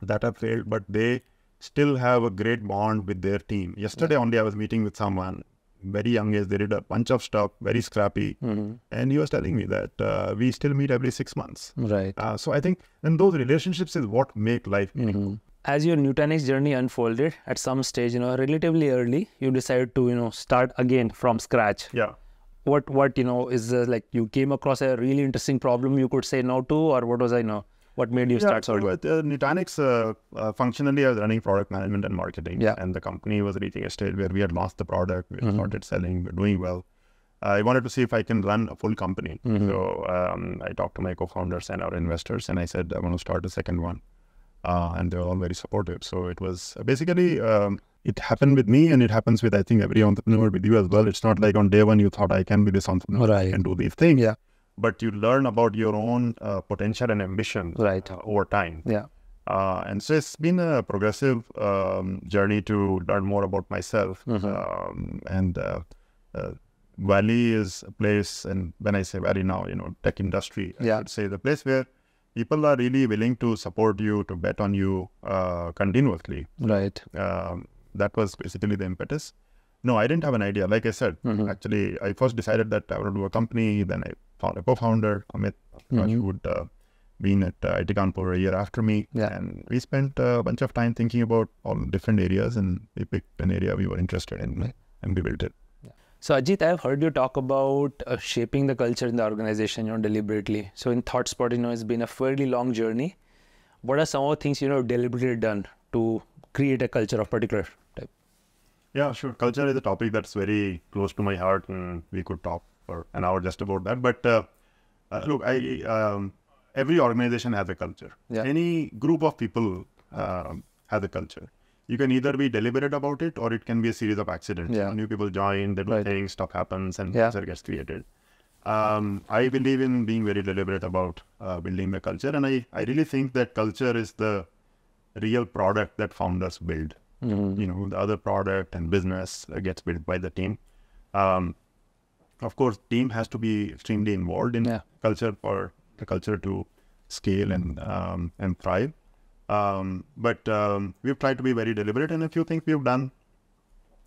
that have failed, but they still have a great bond with their team. Yesterday only I was meeting with someone, very young age, they did a bunch of stuff, very scrappy. Mhm. And he was telling me that uh, we still meet every six months. Right. Uh, so I think, and those relationships is what make life meaningful. As your Nutanix journey unfolded, at some stage, you know, relatively early, you decided to, you know, start again from scratch. Yeah. What, what, you know, is uh, like you came across a really interesting problem you could say no to, or what was I know? What made you start? so Sorry. with uh, Nutanix, uh, uh, functionally, I was running product management and marketing. Yeah. And the company was reaching a stage where we had launched the product, we had started selling, we're doing well. I wanted to see if I can run a full company. Mm-hmm. So um, I talked to my co-founders and our investors, and I said I want to start a second one. Uh, and they were all very supportive. So it was basically um, it happened with me, and it happens with I think every entrepreneur with you as well. It's not like on day one you thought I can be this entrepreneur, I can do these things. Yeah. But you learn about your own uh, potential and ambition Right. over time. Yeah. Uh, and so it's been a progressive um, journey to learn more about myself. Mm-hmm. Um, and uh, uh, Valley is a place, and when I say Valley now, you know, tech industry, I Yeah. should say the place where people are really willing to support you, to bet on you uh, continuously. Right. Um, that was basically the impetus. No, I didn't have an idea. Like I said, Mm-hmm. actually, I first decided that I would do a company. Then I found a co-founder, Amit, Raj, who would uh, been at uh, IIT Kanpur a year after me. Mm-hmm. Yeah. And we spent uh, a bunch of time thinking about all different areas, and we picked an area we were interested in, and we built it. So Ajeet, I've heard you talk about uh, shaping the culture in the organization, you know, deliberately. So in ThoughtSpot, you know, it's been a fairly long journey. What are some of the things you know deliberately done to create a culture of particular type? Yeah, sure. Culture is a topic that's very close to my heart, and we could talk for an hour just about that. But uh, uh, look, I um, every organization has a culture. Yeah. Any group of people um, has a culture. You can either be deliberate about it, or it can be a series of accidents. Yeah. New people join, they do Right. things, stuff happens, and Yeah. culture gets created. Um, I believe in being very deliberate about uh, building the culture, and I, I really think that culture is the real product that founders build. Mm-hmm. You know, the other product and business gets built by the team. Um, of course, team has to be extremely involved in Yeah. culture for the culture to scale and um, and thrive. Um, but um, we've tried to be very deliberate, and a few things we've done.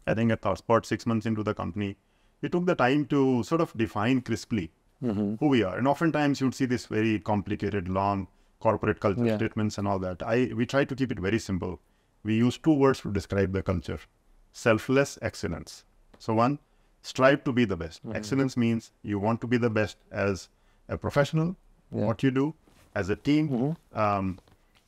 I think at ThoughtSpot, six months into the company, we took the time to sort of define crisply Mm-hmm. who we are. And oftentimes you'd see this very complicated, long corporate culture Yeah. statements and all that. I we try to keep it very simple. We use two words to describe the culture: selfless excellence. So one, strive to be the best. Mm-hmm. Excellence means you want to be the best as a professional, Yeah. What you do, as a team. Um,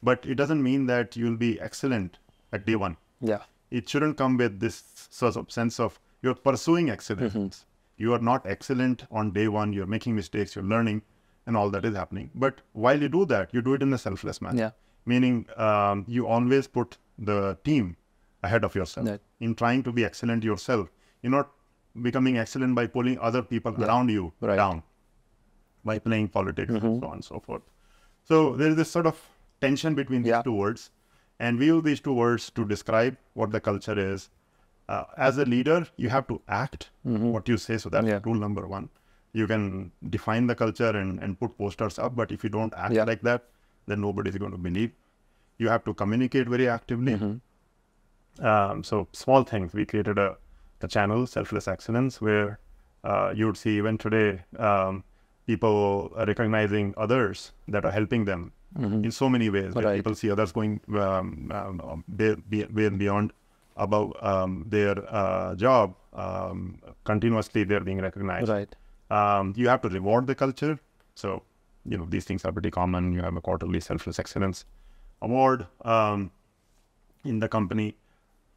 but it doesn't mean that you'll be excellent at day one Yeah. it shouldn't come with this sort of sense of you're pursuing excellence. Mm-hmm. You are not excellent on day one. You're making mistakes. You're learning, and all that is happening. But while you do that, you do it in a selfless manner. Yeah. Meaning, um, you always put the team ahead of yourself. In trying to be excellent yourself, you're not becoming excellent by pulling other people around you Right. down by playing politics Mm-hmm. and so on and so forth. So there is this sort of tension between these Yeah. two words, and we use these two words to describe what the culture is. Uh, as a leader, you have to act what you say. So that's Mm-hmm. Yeah. rule number one. You can define the culture and, and put posters up, but if you don't act Yeah. like that, then nobody is going to believe. You have to communicate very actively. Mm-hmm. Um, so small things. We created a, a channel, Selfless Excellence, where uh, you would see even today um, people are recognizing others that are helping them in so many ways. Right. people see others going um, um, be, be, way beyond above um, their uh, job. Um, continuously, they're being recognized. Right. Um, you have to reward the culture. So, you know, these things are pretty common. You have a quarterly selfless excellence award um, in the company.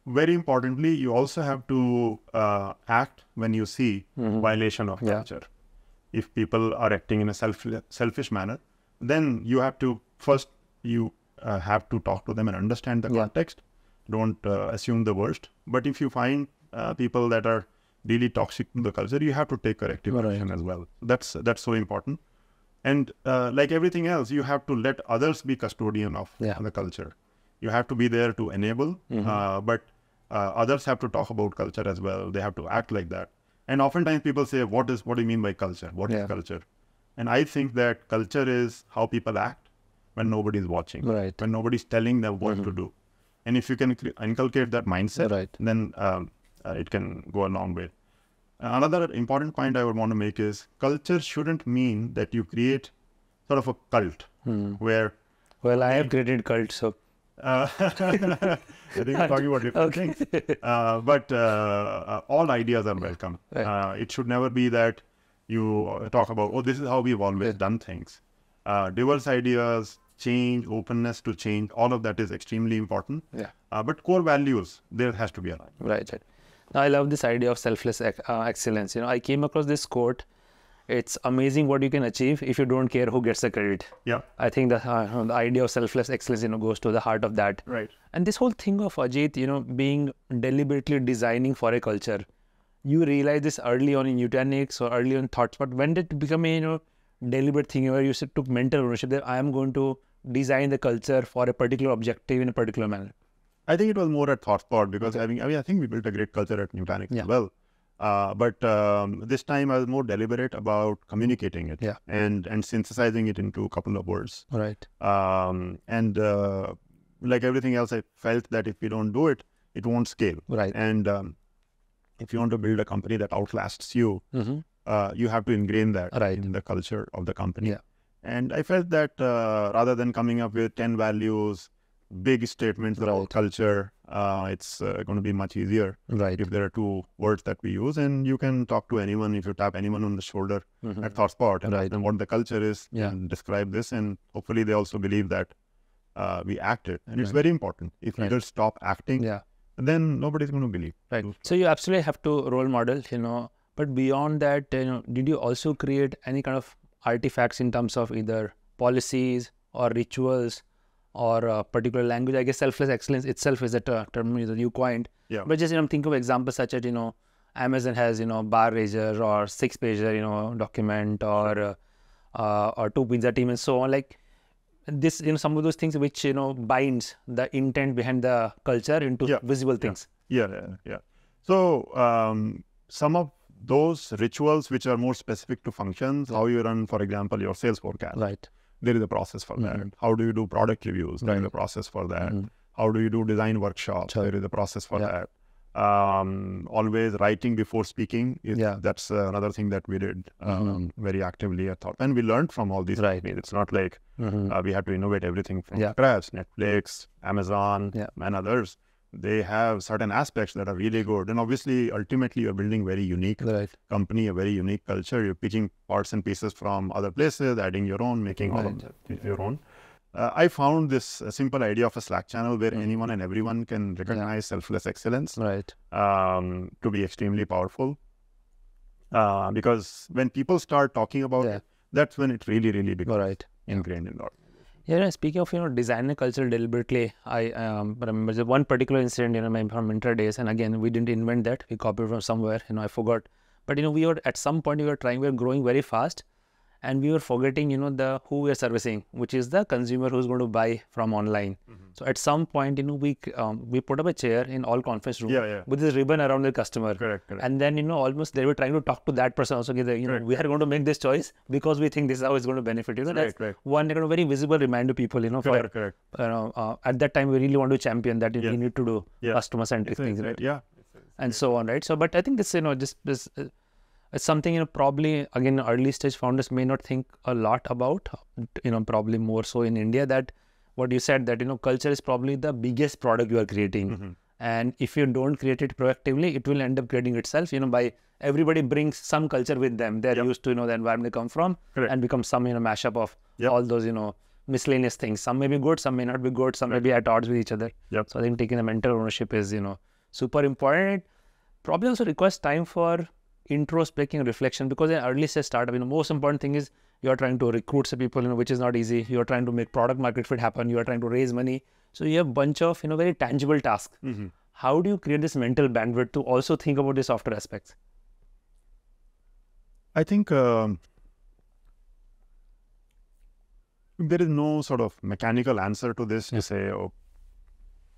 Very importantly, you also have to uh, act when you see violation of Yeah. culture. If people are acting in a self- selfish manner, then you have to first you uh, have to talk to them and understand the Yeah. context. Don't uh, assume the worst. But if you find uh, people that are really toxic to the culture, you have to take corrective Right. action as well. That's that's so important. And uh, like everything else, you have to let others be custodian of Yeah. the culture. You have to be there to enable, uh, but uh, others have to talk about culture as well. They have to act like that. And oftentimes people say, "What is what do you mean by culture? What is Yeah. culture?" And I think that culture is how people act when nobody is watching, Right. when nobody's telling them what to do. And if you can inculcate that mindset, Right. then um, uh, it can go a long way. Another important point I would want to make is culture shouldn't mean that you create sort of a cult where Well, I have created cults so uh, I think we're talking about different Okay. things. Uh, but uh, uh, all ideas are welcome. Right. Uh, it should never be that you talk about, oh, this is how we've always done things. Uh, diverse ideas, change, openness to change, all of that is extremely important. yeah. Uh, but core values, there has to be a. Right, right. Now, I love this idea of selfless uh, excellence. You know, I came across this quote. It's amazing what you can achieve if you don't care who gets the credit. Yeah. I think the, uh, the idea of selfless excellence, you know, goes to the heart of that. Right. And this whole thing of Ajeet, you know, being deliberately designing for a culture, you realize this early on in Nutanix or early on thoughts, but when did it become a you know deliberate thing where you said took mental ownership that I am going to design the culture for a particular objective in a particular manner? I think it was more at ThoughtSpot because I mean, I mean, I think we built a great culture at Nutanix Yeah. as well. Uh, but um, this time I was more deliberate about communicating it Yeah. and and synthesizing it into a couple of words. Right. Um, and uh, like everything else, I felt that if we don't do it, it won't scale. Right. And um, if you want to build a company that outlasts you, hmm uh, you have to ingrain that Right. in the culture of the company. Yeah. And I felt that uh, rather than coming up with 10 values, big statements Right. about culture, uh, it's uh, going to be much easier Right. if there are two words that we use. And you can talk to anyone if you tap anyone on the shoulder Mhm. at ThoughtSpot and Right. ask them what the culture is Yeah. and describe this. And hopefully they also believe that uh, we acted. And it's Right. very important. If Right. leaders stop acting, Yeah. then nobody's going to believe. Right. So you absolutely have to role model, you know. But beyond that, you know, did you also create any kind of artifacts in terms of either policies or rituals or a particular language? I guess selfless excellence itself is a ter- term that you coined. Yeah. But just you know, think of examples such as you know, Amazon has you know bar raiser or six pager you know document or uh, uh, or two pizza team and so on. Like this, you know, some of those things which you know binds the intent behind the culture into Yeah. visible things. Yeah, yeah, yeah. So um, some of those rituals which are more specific to functions, how you run, for example, your sales forecast. Right. There is a process for that. How do you do product reviews? There is a process for that. How do you do design workshops? Sure. There is a process for Yeah. that. Um, always writing before speaking. Is, Yeah. That's uh, another thing that we did um, Mhm. very actively. I thought, and we learned from all these Right. companies. It's not like Mhm. uh, we had to innovate everything from Yeah. scratch. Netflix, Amazon, Yeah. and others. They have certain aspects that are really good, and obviously, ultimately, you're building very unique Right. company, a very unique culture. You're picking parts and pieces from other places, adding your own, making all of Right. that your own. Uh, I found this uh, simple idea of a Slack channel where Mm. anyone and everyone can recognize selfless excellence Right. um, to be extremely powerful. Uh, because when people start talking about Yeah. it, that's when it really, really becomes right. ingrained in the Yeah, speaking of you know design and culture deliberately, I um, remember one particular incident you know from Myntra days, and again we didn't invent that. We copied from somewhere. You know, I forgot. But you know, we were at some point we were trying, we were growing very fast, and we were forgetting you know the who we are servicing, which is the consumer who's going to buy from online. So at some point, you know, we um, we put up a chair in all conference room Yeah, yeah. with this ribbon around the customer. Correct, correct. And then you know almost they were trying to talk to that person also. You know, Correct, we are going to make this choice because we think this is how it's going to benefit. You know, that's Correct, correct. one you know, very visible reminder to people. You know, for Correct, correct. you know, uh, at that time we really want to champion that Yeah. we need to do Yeah. customer centric things, Right, right? Yeah. And so on, right? So, but I think this, you know, just this, uh, it's something you know probably again early stage founders may not think a lot about. You know, probably more so in India that what you said that you know culture is probably the biggest product you are creating. Mm-hmm. And if you don't create it proactively, it will end up creating itself. You know, by everybody brings some culture with them. They're used to you know the environment they come from, Correct. and become some you know mashup of Yep. all those you know miscellaneous things. Some may be good, some may not be good, some may be at odds with each other. Yep. So I think taking the mental ownership is you know super important. It probably also requires time for introspecting reflection because in early stage startup, you know, most important thing is you are trying to recruit some people, you know, which is not easy. You are trying to make product market fit happen. You are trying to raise money. So you have a bunch of you know very tangible tasks. Mm-hmm. How do you create this mental bandwidth to also think about the softer aspects? I think um, there is no sort of mechanical answer to this to say oh,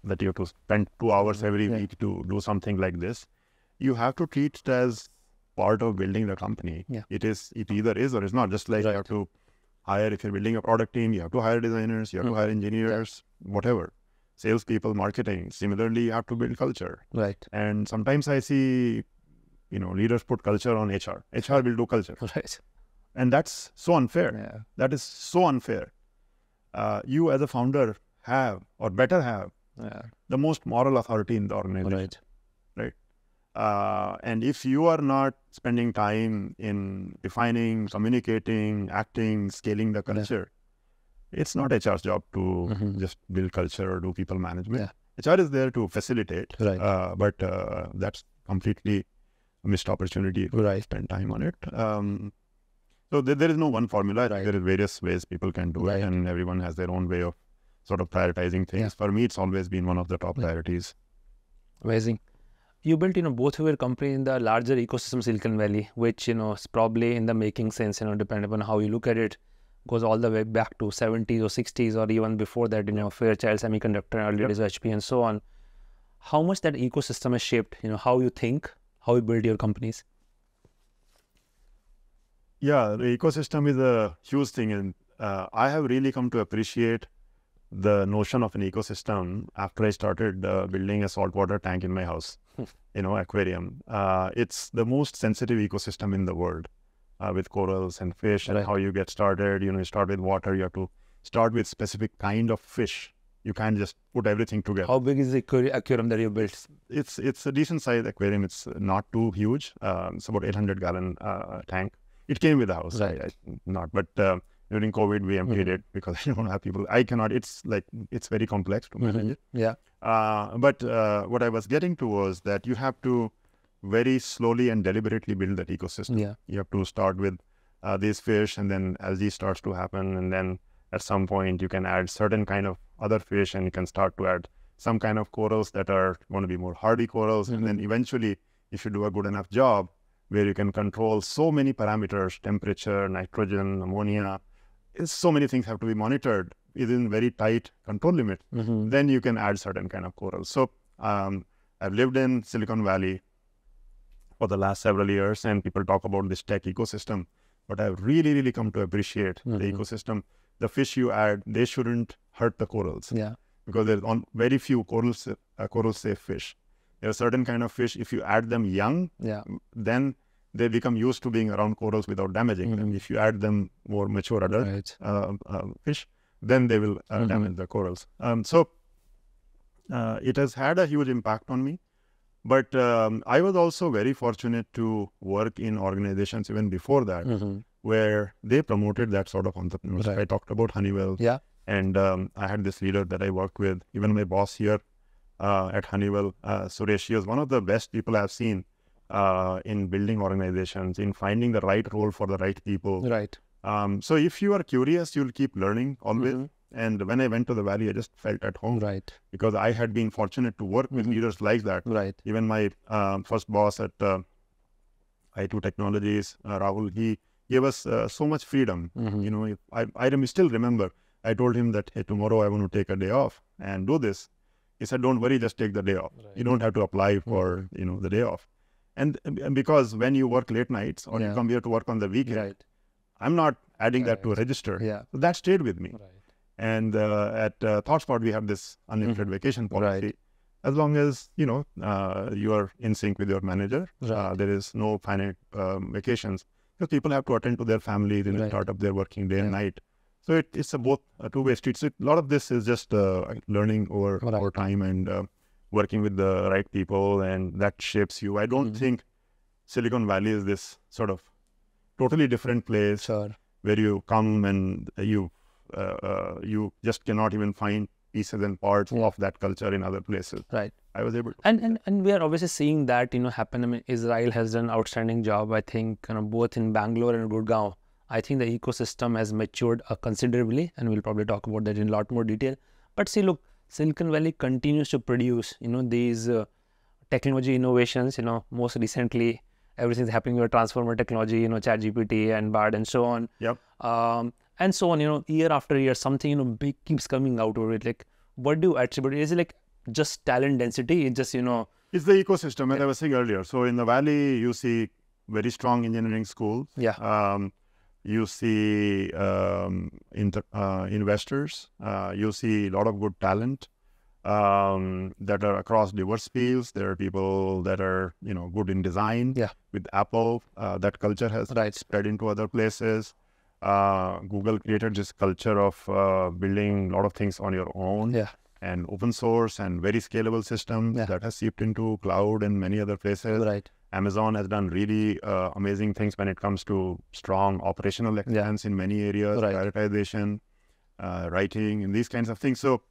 that you have to spend two hours every Yeah. week to do something like this. You have to treat it as part of building the company. Yeah. It is. It either is or it's not. Just like you have to hire if you're building a product team, you have to hire designers, you have Mm. to hire engineers, whatever, salespeople, marketing. Similarly, you have to build culture. Right. And sometimes I see, you know, leaders put culture on HR. HR will do culture, Right. and that's so unfair. Yeah. That is so unfair. Uh, you as a founder have, or better have, Yeah. the most moral authority in the organization. Right. Uh, and if you are not spending time in defining, communicating, acting, scaling the culture, it's not HR's job to Mhm. just build culture or do people management. Yeah. HR is there to facilitate, Right. uh, but uh, that's completely a missed opportunity to Right. spend time on it. Um, so there, there is no one formula. Right. are various ways people can do Right. it, and everyone has their own way of sort of prioritizing things. Yeah. For me, it's always been one of the top Yeah. priorities. Amazing. You built, you know, both of your company in the larger ecosystem Silicon Valley, which, you know, is probably in the making sense, you know, depending upon how you look at it, goes all the way back to 70s or 60s or even before that, you know, Fairchild Semiconductor, early Yep. days of HP and so on. How much that ecosystem has shaped, you know, how you think, how you build your companies? Yeah, the ecosystem is a huge thing, and uh, I have really come to appreciate the notion of an ecosystem after I started uh, building a saltwater tank in my house, you know, aquarium. Uh, it's the most sensitive ecosystem in the world uh, with corals and fish and how you get started. You know, you start with water, you have to start with specific kind of fish. You can't just put everything together. How big is the aquarium that you built? It's it's a decent sized aquarium. It's not too huge. Um, it's about 800 gallon uh, tank. It came with the house. Right. I, not, but uh, during COVID we emptied it because I don't have people. I cannot. It's like it's very complex to manage it. Yeah. Uh, but uh, what I was getting to was that you have to very slowly and deliberately build that ecosystem. Yeah. You have to start with uh, these fish, and then algae starts to happen, and then at some point you can add certain kind of other fish, and you can start to add some kind of corals that are going to be more hardy corals, and then eventually, if you do a good enough job, where you can control so many parameters, temperature, nitrogen, ammonia, so many things have to be monitored within very tight control limit Mhm. then you can add certain kind of corals. So um, I've lived in Silicon Valley for the last several years, and people talk about this tech ecosystem. But I've really, really come to appreciate the Mhm. ecosystem. The fish you add, they shouldn't hurt the corals Yeah. because there's on very few coral sa- uh, coral safe fish. a certain kind of fish, if you add them young, Yeah. then they become used to being around corals without damaging them. If you add them more mature adult Right. uh, uh, fish, then they will uh, damage the corals. Um, so uh, it has had a huge impact on me. But um, I was also very fortunate to work in organizations even before that, Mm-hmm. where they promoted that sort of entrepreneurship. Right. I talked about Honeywell, Yeah. and um, I had this leader that I worked with. Even my boss here uh, at Honeywell, uh, Suresh, he was one of the best people I've seen uh, in building organizations, in finding the right role for the right people. Right. Um, so if you are curious, you'll keep learning always. And when I went to the valley, I just felt at home Right. because I had been fortunate to work with leaders like that. Right. Even my um, first boss at uh, I2 Technologies, uh, Rahul, he gave us uh, so much freedom. You know, I, I still remember I told him that, hey, tomorrow I want to take a day off and do this. He said, don't worry, just take the day off. You don't have to apply for, you know, the day off. And, and because when you work late nights or Yeah. you come here to work on the weekend, Right. I'm not adding that to a register. Yeah. So that stayed with me. Right. And uh, at uh, ThoughtSpot, we have this unlimited vacation policy. Right. As long as you know uh, you are in sync with your manager, uh, Right. there is no finite um, vacations because people have to attend to their families in the Right. start of their working day and night. So it, it's a both a two-way street. So it, a lot of this is just uh, learning over Right. over time and uh, working with the right people, and that shapes you. I don't Mm-hmm. think Silicon Valley is this sort of totally different place Sure. where you come and you uh, uh, you just cannot even find pieces and parts Yeah. of that culture in other places. Right. I was able to. And, and and we are obviously seeing that you know happen. I mean, Israel has done outstanding job. I think you know both in Bangalore and Gurgaon. I think the ecosystem has matured uh, considerably, and we'll probably talk about that in a lot more detail. But see, look, Silicon Valley continues to produce you know these uh, technology innovations. You know, most recently everything's happening with transformer technology. You know, ChatGPT and Bard and so on. Yep. um, and so on. You know, year after year, something you know big keeps coming out of it. Like, what do you attribute? Is it like just talent density? It's just you know, It's the ecosystem, as I was saying earlier. So in the valley, you see very strong engineering schools. Yeah. Um, you see um, inter, uh, investors. Uh, you see a lot of good talent um, that are across diverse fields. There are people that are you know good in design. Yeah. With Apple, uh, that culture has Right. spread into other places. Uh, Google created this culture of uh, building a lot of things on your own yeah, and open source and very scalable systems Yeah. that has seeped into cloud and many other places. right, Amazon has done really uh, amazing things when it comes to strong operational excellence in many areas, Right. prioritization, uh, writing, and these kinds of things. So,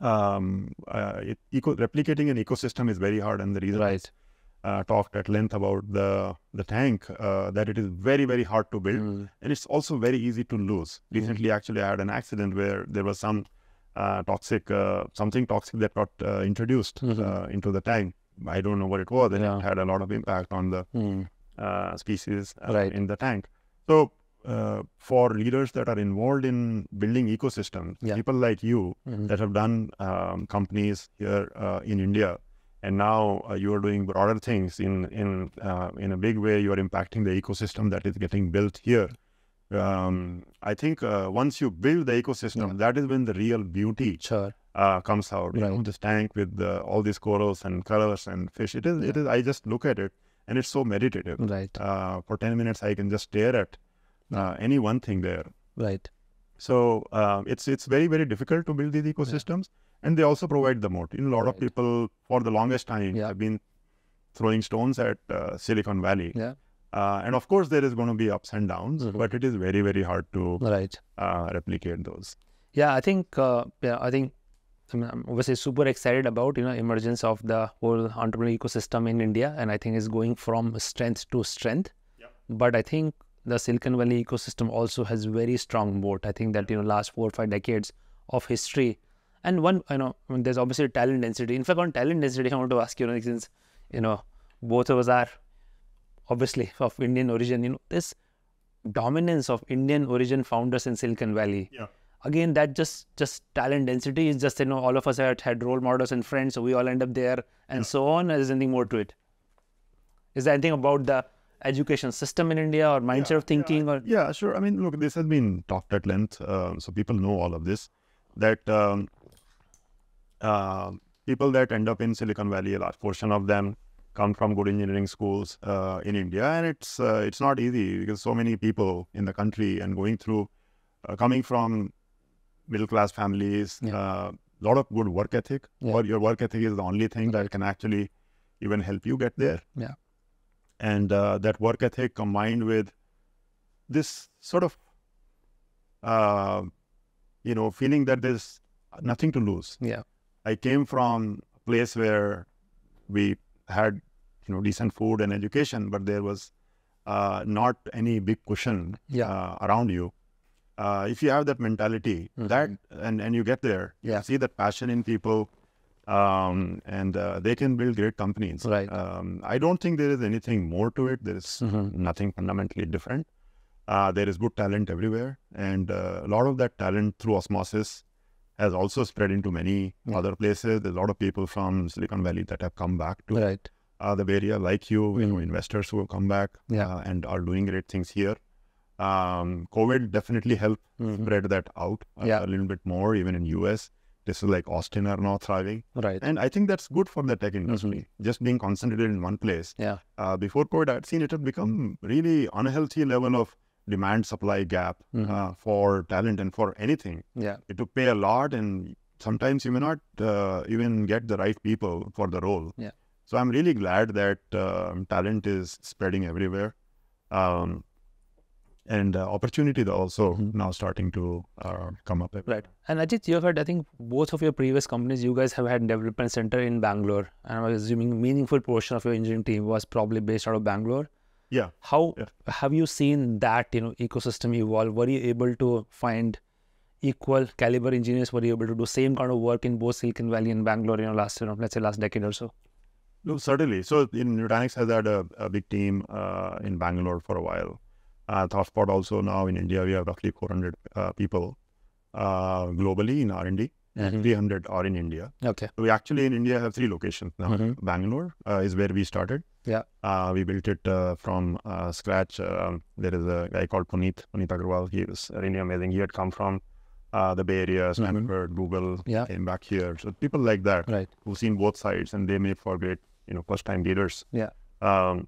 um, uh, it, eco- replicating an ecosystem is very hard, and the reason I uh, talked at length about the the tank uh, that it is very very hard to build, Mm. and it's also very easy to lose. Recently, actually, I had an accident where there was some uh, toxic uh, something toxic that got uh, introduced uh, into the tank. I don't know what it was, and Yeah. it had a lot of impact on the Mm. uh, species Right. in the tank. So, uh, for leaders that are involved in building ecosystems, Yeah. people like you Mhm. that have done um, companies here uh, in India, and now uh, you are doing broader things in in uh, in a big way. You are impacting the ecosystem that is getting built here. Um, I think uh, once you build the ecosystem, that is when the real beauty sure, uh, comes out. You know, Right. this tank with all these corals and colors and fish. It is. It is. I just look at it, and it's so meditative. right, Uh, for ten minutes, I can just stare at uh, any one thing there. right, So um, it's it's very very difficult to build these ecosystems, and they also provide the moat. You know, a lot of people for the longest time Yeah. have been throwing stones at uh, Silicon Valley. yeah, Uh, and of course, there is going to be ups and downs, Mhm. but it is very very hard to right. uh, replicate those. Yeah, I think, uh, yeah, I think I'm obviously super excited about you know emergence of the whole entrepreneurial ecosystem in India, and I think it's going from strength to strength. But I think the Silicon Valley ecosystem also has very strong moat. I think that you know last four or five decades of history, and one you know I mean, there's obviously talent density. In fact, on talent density, I want to ask you, you know, since you know both of us are obviously of Indian origin, you know this dominance of Indian origin founders in Silicon Valley Yeah. again that just just talent density is just you know all of us had, had role models and friends so we all end up there and so on is anything more to it is there anything about the education system in india or mindset of thinking or Yeah, sure. I mean, look, this has been talked at length, um, so people know all of this. That um, uh, people that end up in Silicon Valley, a large portion of them come from good engineering schools uh, in India, and it's uh, it's not easy because so many people in the country and going through, uh, coming from middle class families, a Yeah. lot of good work ethic, Yeah. or your work ethic is the only thing that can actually even help you get there. Yeah. And uh, that work ethic combined with this sort of, uh, you know, feeling that there's nothing to lose. Yeah. I came from a place where we had, you know, decent food and education, but there was uh, not any big cushion Yeah. uh, around you. Uh, if you have that mentality, that and and you get there, you see that passion in people, um, and uh, they can build great companies. Right. Um, I don't think there is anything more to it. There is nothing fundamentally different. Uh, there is good talent everywhere, and uh, a lot of that talent through osmosis has also spread into many other places. There's a lot of people from Silicon Valley that have come back to Right. uh, the Bay Area, like you, you know, investors who have come back Yeah. uh, and are doing great things here. Um, COVID definitely helped spread that out Yeah. a little bit more, even in US. This is like Austin are now thriving. Right. And I think that's good for the tech industry, just being concentrated in one place. Yeah. Uh, before COVID, I'd seen it had become really unhealthy level of demand supply gap uh, for talent and for anything. Yeah. You to pay a lot, and sometimes you may not uh, even get the right people for the role. Yeah. So I'm really glad that um talent is spreading everywhere, um, and uh, opportunity also now starting to uh, come up. Right. And Ajeet, you've had, I think, both of your previous companies, you guys have had development center in Bangalore. And I'm assuming meaningful portion of your engineering team was probably based out of Bangalore. Yeah. How Yeah. have you seen that, you know, ecosystem evolve? Were you able to find equal caliber engineers? Were you able to do same kind of work in both Silicon Valley and Bangalore, you know, last, you know, let's say last decade or so? No, certainly. So in Nutanix has had a, a big team uh, in Bangalore for a while. Uh, ThoughtSpot also now in India we have roughly 400 uh, people uh, globally in R&D, and 300 are in India. Okay. We actually in India have three locations now. Mhm. Bangalore uh, is where we started. Yeah. Uh, we built it uh, from uh, scratch. Um there is a guy called Puneet, Puneet Agarwal. He was really amazing. He had come from uh, the Bay Area, Stanford, Google, Yeah. came back here. So people like that Right. who've seen both sides and they make for great, you know, first time leaders Yeah. um,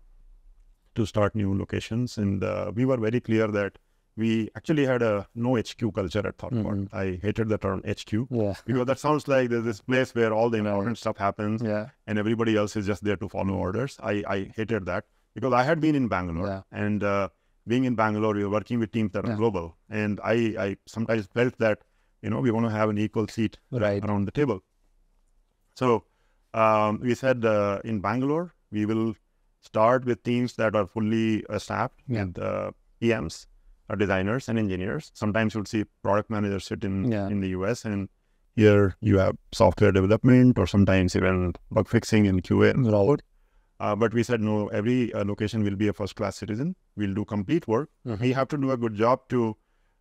to start new locations. And uh, we were very clear that we actually had a no HQ culture at ThoughtSpot. I hated the term HQ Yeah. because that sounds like there's this place where all the important stuff happens Yeah. and everybody else is just there to follow orders. I, I hated that because I had been in Bangalore Yeah. and uh, being in Bangalore, we were working with teams that are global. And I, I sometimes felt that, you know, we want to have an equal seat Right. around the table. So um, we said uh, in Bangalore, we will start with teams that are fully uh, staffed Yeah. with uh, PMs, uh, designers, and engineers. Sometimes you'll see product managers sit in Yeah. in the US, and here you have software development or sometimes even bug fixing and QA and forth. Uh, but we said no, every uh, location will be a first class citizen. We'll do complete work. We have to do a good job to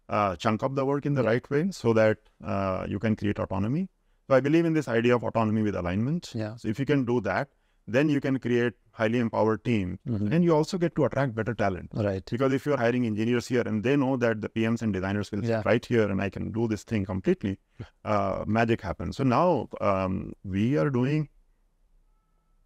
uh, chunk up the work in the right way so that uh, you can create autonomy. So I believe in this idea of autonomy with alignment. Yeah. So if you can do that, then you can create highly empowered team, and you also get to attract better talent. Right. Because if you're hiring engineers here and they know that the PMs and designers will Yeah. sit right here and I can do this thing completely, uh, magic happens. So now um, we are doing.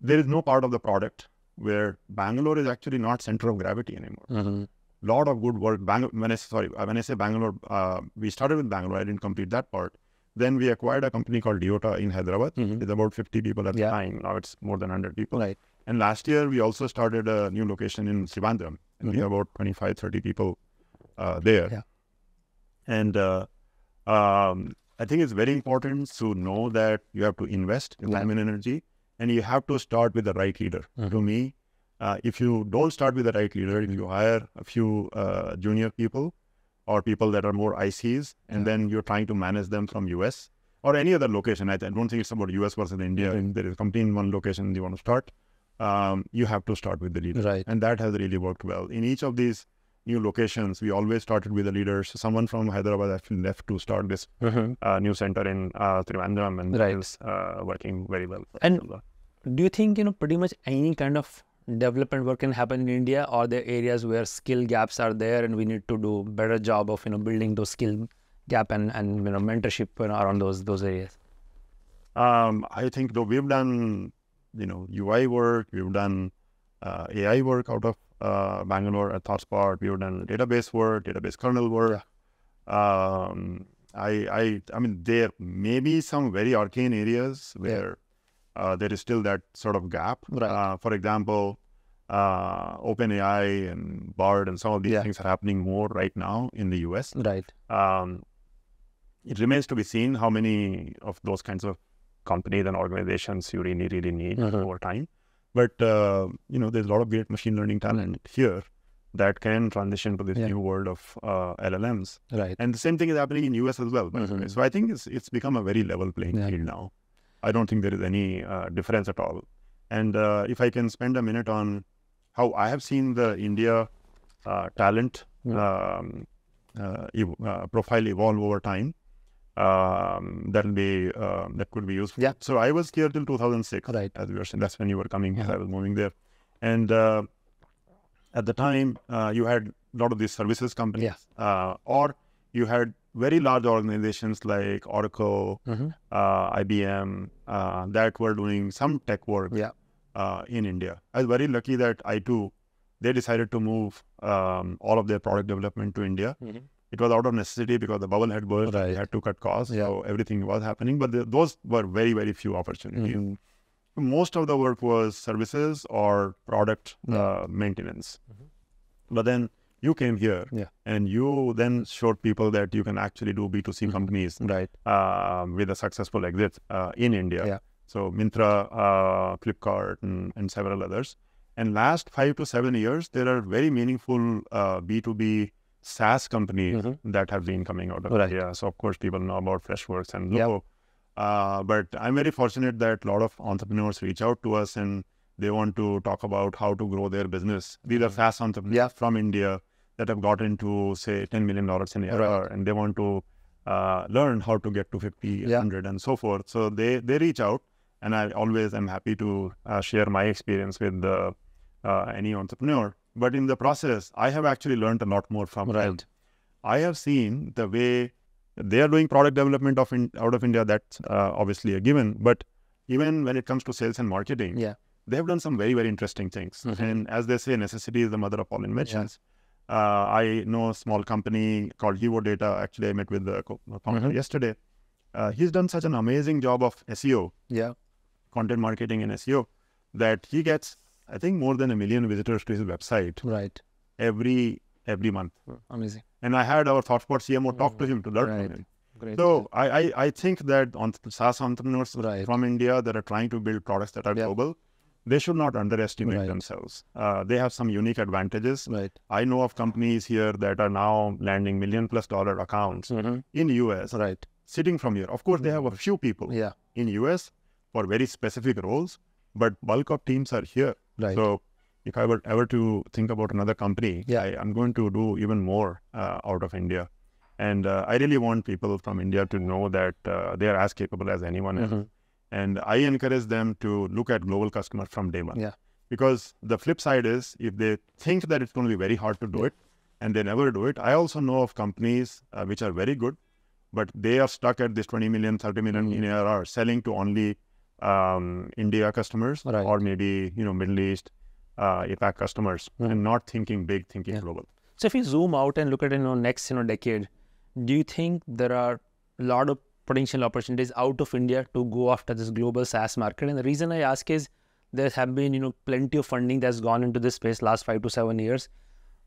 There is no part of the product where Bangalore is actually not center of gravity anymore. Mhm. Lot of good work. Bang- when I sorry when I say Bangalore, uh, we started with Bangalore. I didn't complete that part. Then we acquired a company called Diyotta in Hyderabad. It's about 50 people at Yeah. the time. Now it's more than 100 people. Right. And last year, we also started a new location in Trivandrum, and we have about 25, 30 people uh, there. Yeah. And uh, um, I think it's very important to know that you have to invest in time and energy, and you have to start with the right leader. To me, uh, if you don't start with the right leader, if you hire a few uh, junior people or people that are more ICs, and then you're trying to manage them from US or any other location, I, I don't think it's about US versus India. If there is a company in one location you want to start, um, you have to start with the leader. Right. And that has really worked well. In each of these new locations, we always started with the leaders. Someone from Hyderabad actually left to start this uh, new center in uh, Trivandrum, and Right. it's uh, working very well. And do you think you know pretty much any kind of development work can happen in India, or the areas where skill gaps are there, and we need to do better job of you know building those skill gap and and you know mentorship you know, around those those areas? Um, I think though we've done, you know, UI work, we've done uh, AI work out of uh, Bangalore at ThoughtSpot. We've done database work, database kernel work. Um, I, I, I mean, there may be some very arcane areas where uh, there is still that sort of gap. Right. Uh, for example, uh, OpenAI and Bard and some of these Yeah. things are happening more right now in the US. Right. Um, it remains to be seen how many of those kinds of companies and organizations you really, really need Mhm. over time. But uh, you know, there's a lot of great machine learning talent here that can transition to this Yeah. new world of uh, LLMs. Right. And the same thing is happening in US as well. By the way. Mhm. So I think it's it's become a very level playing Yeah. field now. I don't think there is any uh, difference at all. And uh, if I can spend a minute on how I have seen the India uh, talent um, uh, ev- uh, profile evolve over time, um, that will be um, that could be useful. Yeah. So I was here till 2006. Right. As we were saying, that's when you were coming. Yeah. I was moving there, and uh, at the time uh, you had a lot of these services companies, Yeah. uh, or you had very large organizations like Oracle, Mm-hmm. uh, IBM uh, that were doing some tech work Yeah. uh, in India. I was very lucky that I too, they decided to move um, all of their product development to India. Mhm. It was out of necessity because the bubble had burst. Right. They had to cut costs. Yeah. So everything was happening. But the, those were very, very few opportunities. Mhm. Most of the work was services or product Yeah. uh, maintenance. But then you came here Yeah. and you then showed people that you can actually do B2C Mhm. companies Right. uh, with a successful exit uh, in India. Yeah. So Myntra, uh, Flipkart, and, and several others. And last five to seven years, there are very meaningful uh, B2B SaaS companies Mhm. that have been coming out of Right. India. So of course, people know about Freshworks and Yeah. Zoho. Uh, but I'm very fortunate that a lot of entrepreneurs reach out to us and they want to talk about how to grow their business. These are SaaS entrepreneurs Yeah. from India that have got into say $10 million in ARR Right. and they want to uh, learn how to get to 50, Yeah. 100 and so forth. So they, they reach out and I always am happy to uh, share my experience with the, uh, any entrepreneur. But in the process, I have actually learned a lot more from them. I have seen the way they are doing product development of in, out of India. That's uh, obviously a given. But even when it comes to sales and marketing, Yeah. they have done some very very interesting things. Mhm. And as they say, necessity is the mother of all inventions. Uh, I know a small company called Hevo Data. Actually, I met with the co- founder Mhm. yesterday. Uh, he's done such an amazing job of SEO, Yeah. content marketing and SEO, that he gets, I think, more than a million visitors to his website Right. every every month. Amazing. And I had our ThoughtSpot CMO talk to him to learn Right. from him. Great. So I, I, I think that on SaaS entrepreneurs Right. from India that are trying to build products that are Yeah. global, they should not underestimate Right. themselves. Uh, they have some unique advantages. right. I know of companies here that are now landing million plus dollar accounts Mm-hmm. in US Right. sitting from here. Of course, they have a few people Yeah. in US for very specific roles, but bulk of teams are here. Right. So if I were ever to think about another company, Yeah. I, I'm going to do even more uh, out of India. And uh, I really want people from India to know that uh, they are as capable as anyone else. And I encourage them to look at global customers from day one. Yeah. Because the flip side is if they think that it's going to be very hard to do it and they never do it, I also know of companies uh, which are very good, but they are stuck at this 20 million, 30 million in ARR selling to only um, India customers Right. or maybe, you know, Middle East, uh, APAC customers and not thinking big, thinking Yeah. global. So if you zoom out and look at you know next you know decade, do you think there are a lot of potential opportunities out of India to go after this global SaaS market? And the reason I ask is there have been you know plenty of funding that's gone into this space last five to seven years.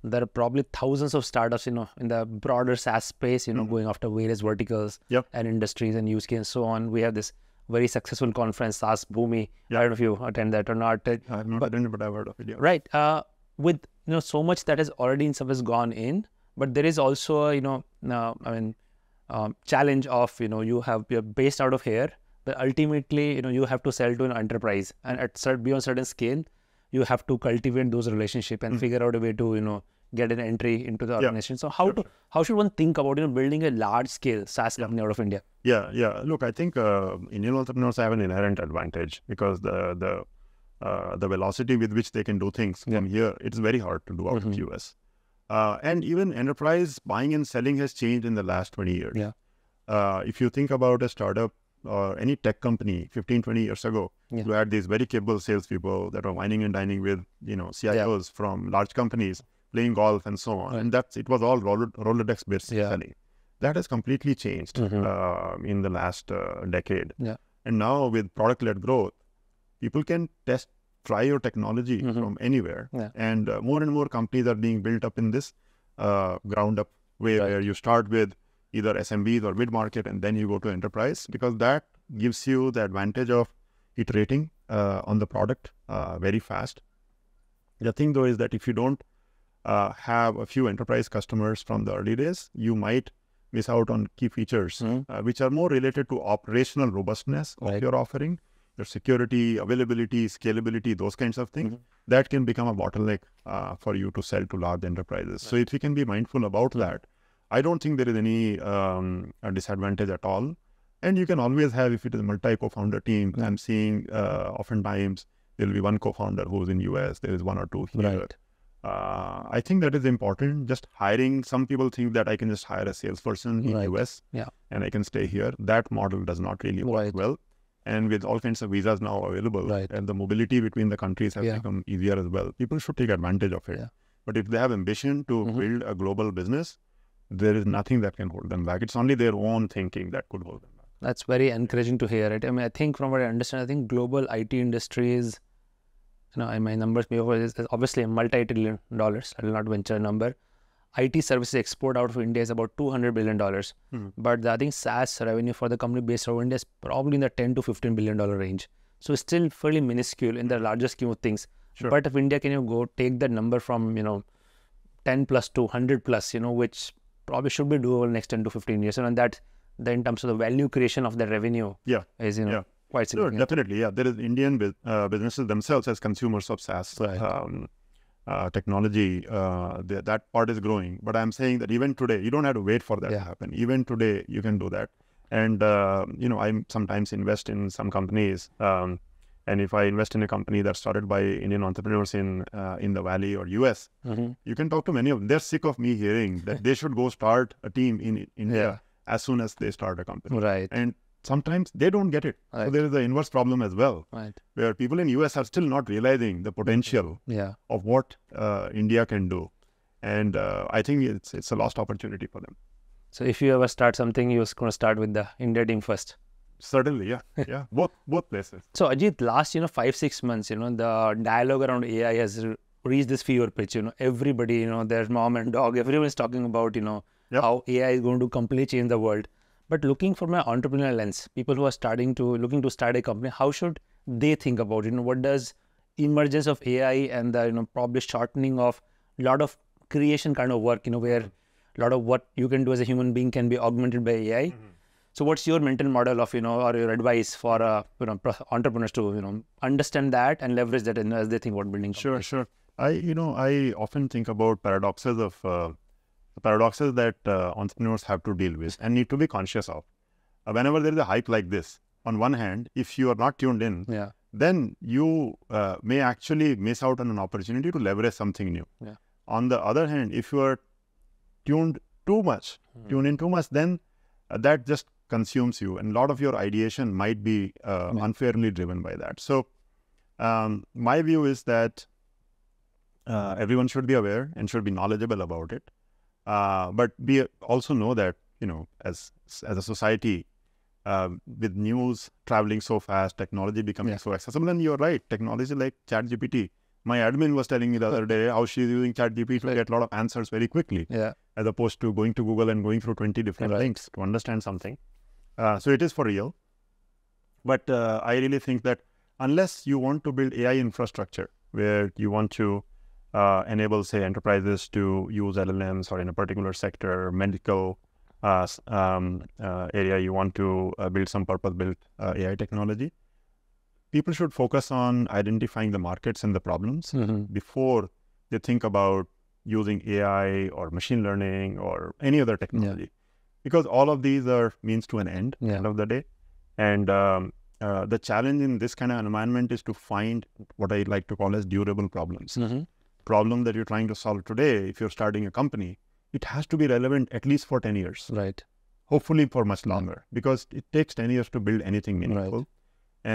There are probably thousands of startups you know in the broader SaaS space you know going after various verticals Yep. and industries and use case and so on. We have this very successful conference SaaSBoomi. I don't know if you attend that or not. I have not attended, but I've heard of it. Yeah. right uh, with you know so much that has already in some ways gone in but there is also a you know uh, i mean um, challenge of you know you have you're based out of here but ultimately you know you have to sell to an enterprise. And at certain beyond certain scale you have to cultivate those relationships and figure out a way to you know get an entry into the organization. So how to how should one think about you know building a large scale saas company out of india? Yeah, yeah. Look, I think uh, Indian entrepreneurs have an inherent advantage because the the uh, the velocity with which they can do things from here, it's very hard to do out of US. Uh, and even enterprise buying and selling has changed in the last 20 years. Yeah. Uh, if you think about a startup or any tech company 15, 20 years ago, Yeah. you had these very capable salespeople that were wining and dining with, you know, CIOs from large companies playing golf and so on. Right. And that's, it was all Rolo- Rolodex based Yeah. selling. That has completely changed Mhm. uh, in the last uh, decade. Yeah. And now with product led growth, people can test, try your technology Mhm. from anywhere. Yeah. And uh, more and more companies are being built up in this uh, ground up way Right. where you start with either SMBs or mid market and then you go to enterprise because that gives you the advantage of iterating uh, on the product uh, very fast. The thing though is that if you don't uh, have a few enterprise customers from the early days, you might miss out on key features Mhm. uh, which are more related to operational robustness of Right. your offering, your security, availability, scalability, those kinds of things. Mhm. That can become a bottleneck uh, for you to sell to large enterprises. So if you can be mindful about that, I don't think there is any um, a disadvantage at all. And you can always have, if it is a multi co-founder team, Yeah. I'm seeing uh, oftentimes there will be one co-founder who's in US, there is one or two here. Right. Uh, I think that is important. Just hiring, some people think that I can just hire a salesperson in Right. US Yeah. and I can stay here. That model does not really work Right. well. And with all kinds of visas now available, Right. and the mobility between the countries has Yeah. become easier as well. People should take advantage of it. Yeah. But if they have ambition to Mhm. build a global business, there is nothing that can hold them back. It's only their own thinking that could hold them back. That's very encouraging to hear it. I mean, I think from what I understand, I think global IT industry is, you know, my numbers may over is is obviously a multi-trillion dollars. I will not venture a number. IT services export out of India is about two hundred billion dollars, Mhm. but I think SaaS revenue for the company based out of India is probably in the ten to fifteen billion dollar range. So it's still fairly minuscule in the larger scheme of things. Sure. But if India can you go take that number from you know ten plus to hundred plus, you know, which probably should be doable next ten to fifteen years, and that then in terms of the value creation of the revenue Yeah. is you know Yeah. quite Sure, significant. definitely. Yeah, there is Indian uh, businesses themselves as consumers of SaaS Right. um, uh, technology. Uh, th- that part is growing. But I'm saying that even today, you don't have to wait for that Yeah. to happen. Even today, you can do that. And uh, you know, I sometimes invest in some companies. Um, and if I invest in a company that's started by Indian entrepreneurs in uh, in the Valley or US, Mhm. you can talk to many of them. They're sick of me hearing that they should go start a team in India Yeah. as soon as they start a company. Right, And sometimes they don't get it. So there is the inverse problem as well right, where people in US are still not realizing the potential yeah. of what uh, India can do, and uh, I think it's it's a lost opportunity for them. So if you ever start something, you're going to start with the India team first. Certainly, yeah, yeah, both both places. So Ajeet, last you know five six months, you know the dialogue around AI has reached this fever pitch. You know everybody, you know there's mom and dog, everyone is talking about you know Yep. how AI is going to completely change the world. But looking from an entrepreneurial lens, people who are starting to looking to start a company, how should they think about it? You know what does emergence of AI and the you know probably shortening of a lot of creation kind of work, you know where a lot of what you can do as a human being can be augmented by AI. So, what's your mental model of you know, or your advice for uh, you know entrepreneurs to you know understand that and leverage that as they think about building? Sure, sure. I you know I often think about paradoxes of uh, the paradoxes that uh, entrepreneurs have to deal with and need to be conscious of. Uh, whenever there is a hype like this, on one hand, if you are not tuned in, Yeah, then you uh, may actually miss out on an opportunity to leverage something new. Yeah. On the other hand, if you are tuned too much, Hmm. tuned in too much, then uh, that just consumes you, and a lot of your ideation might be uh, Yeah. unfairly driven by that. So, um, my view is that uh, everyone should be aware and should be knowledgeable about it, uh, but we also know that you know as as a society um, with news traveling so fast, technology becoming Yeah. so accessible. And you're right, technology like ChatGPT. My admin was telling me the other day how she's using ChatGPT to get a lot of answers very quickly, yeah, as opposed to going to Google and going through 20 different Right. links to understand something. Uh, so it is for real. But uh, I really think that unless you want to build AI infrastructure where you want to uh, enable, say, enterprises to use LLMs or in a particular sector, medical uh, um, uh, area, you want to uh, build some purpose-built uh, AI technology. People should focus on identifying the markets and the problems Mhm. before they think about using AI or machine learning or any other technology, because all of these are means to an end Yeah. end of the day. And um, uh, the challenge in this kind of environment is to find what I like to call as durable problems. Mhm. Problem that you're trying to solve today, if you're starting a company, it has to be relevant at least for 10 years. right, hopefully for much longer because it takes 10 years to build anything meaningful. Right.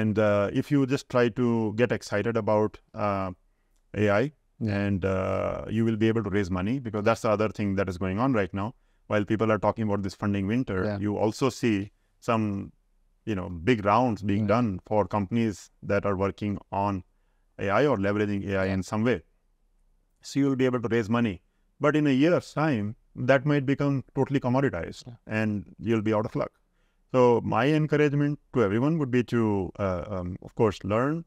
And uh, if you just try to get excited about uh, AI, and uh, you will be able to raise money because that's the other thing that is going on right now. While people are talking about this funding winter, Yeah. you also see some, you know, big rounds being done for companies that are working on AI or leveraging AI in some way. So you'll be able to raise money, but in a year's time, that might become totally commoditized, Yeah. and you'll be out of luck. So my encouragement to everyone would be to, uh, um, of course, learn,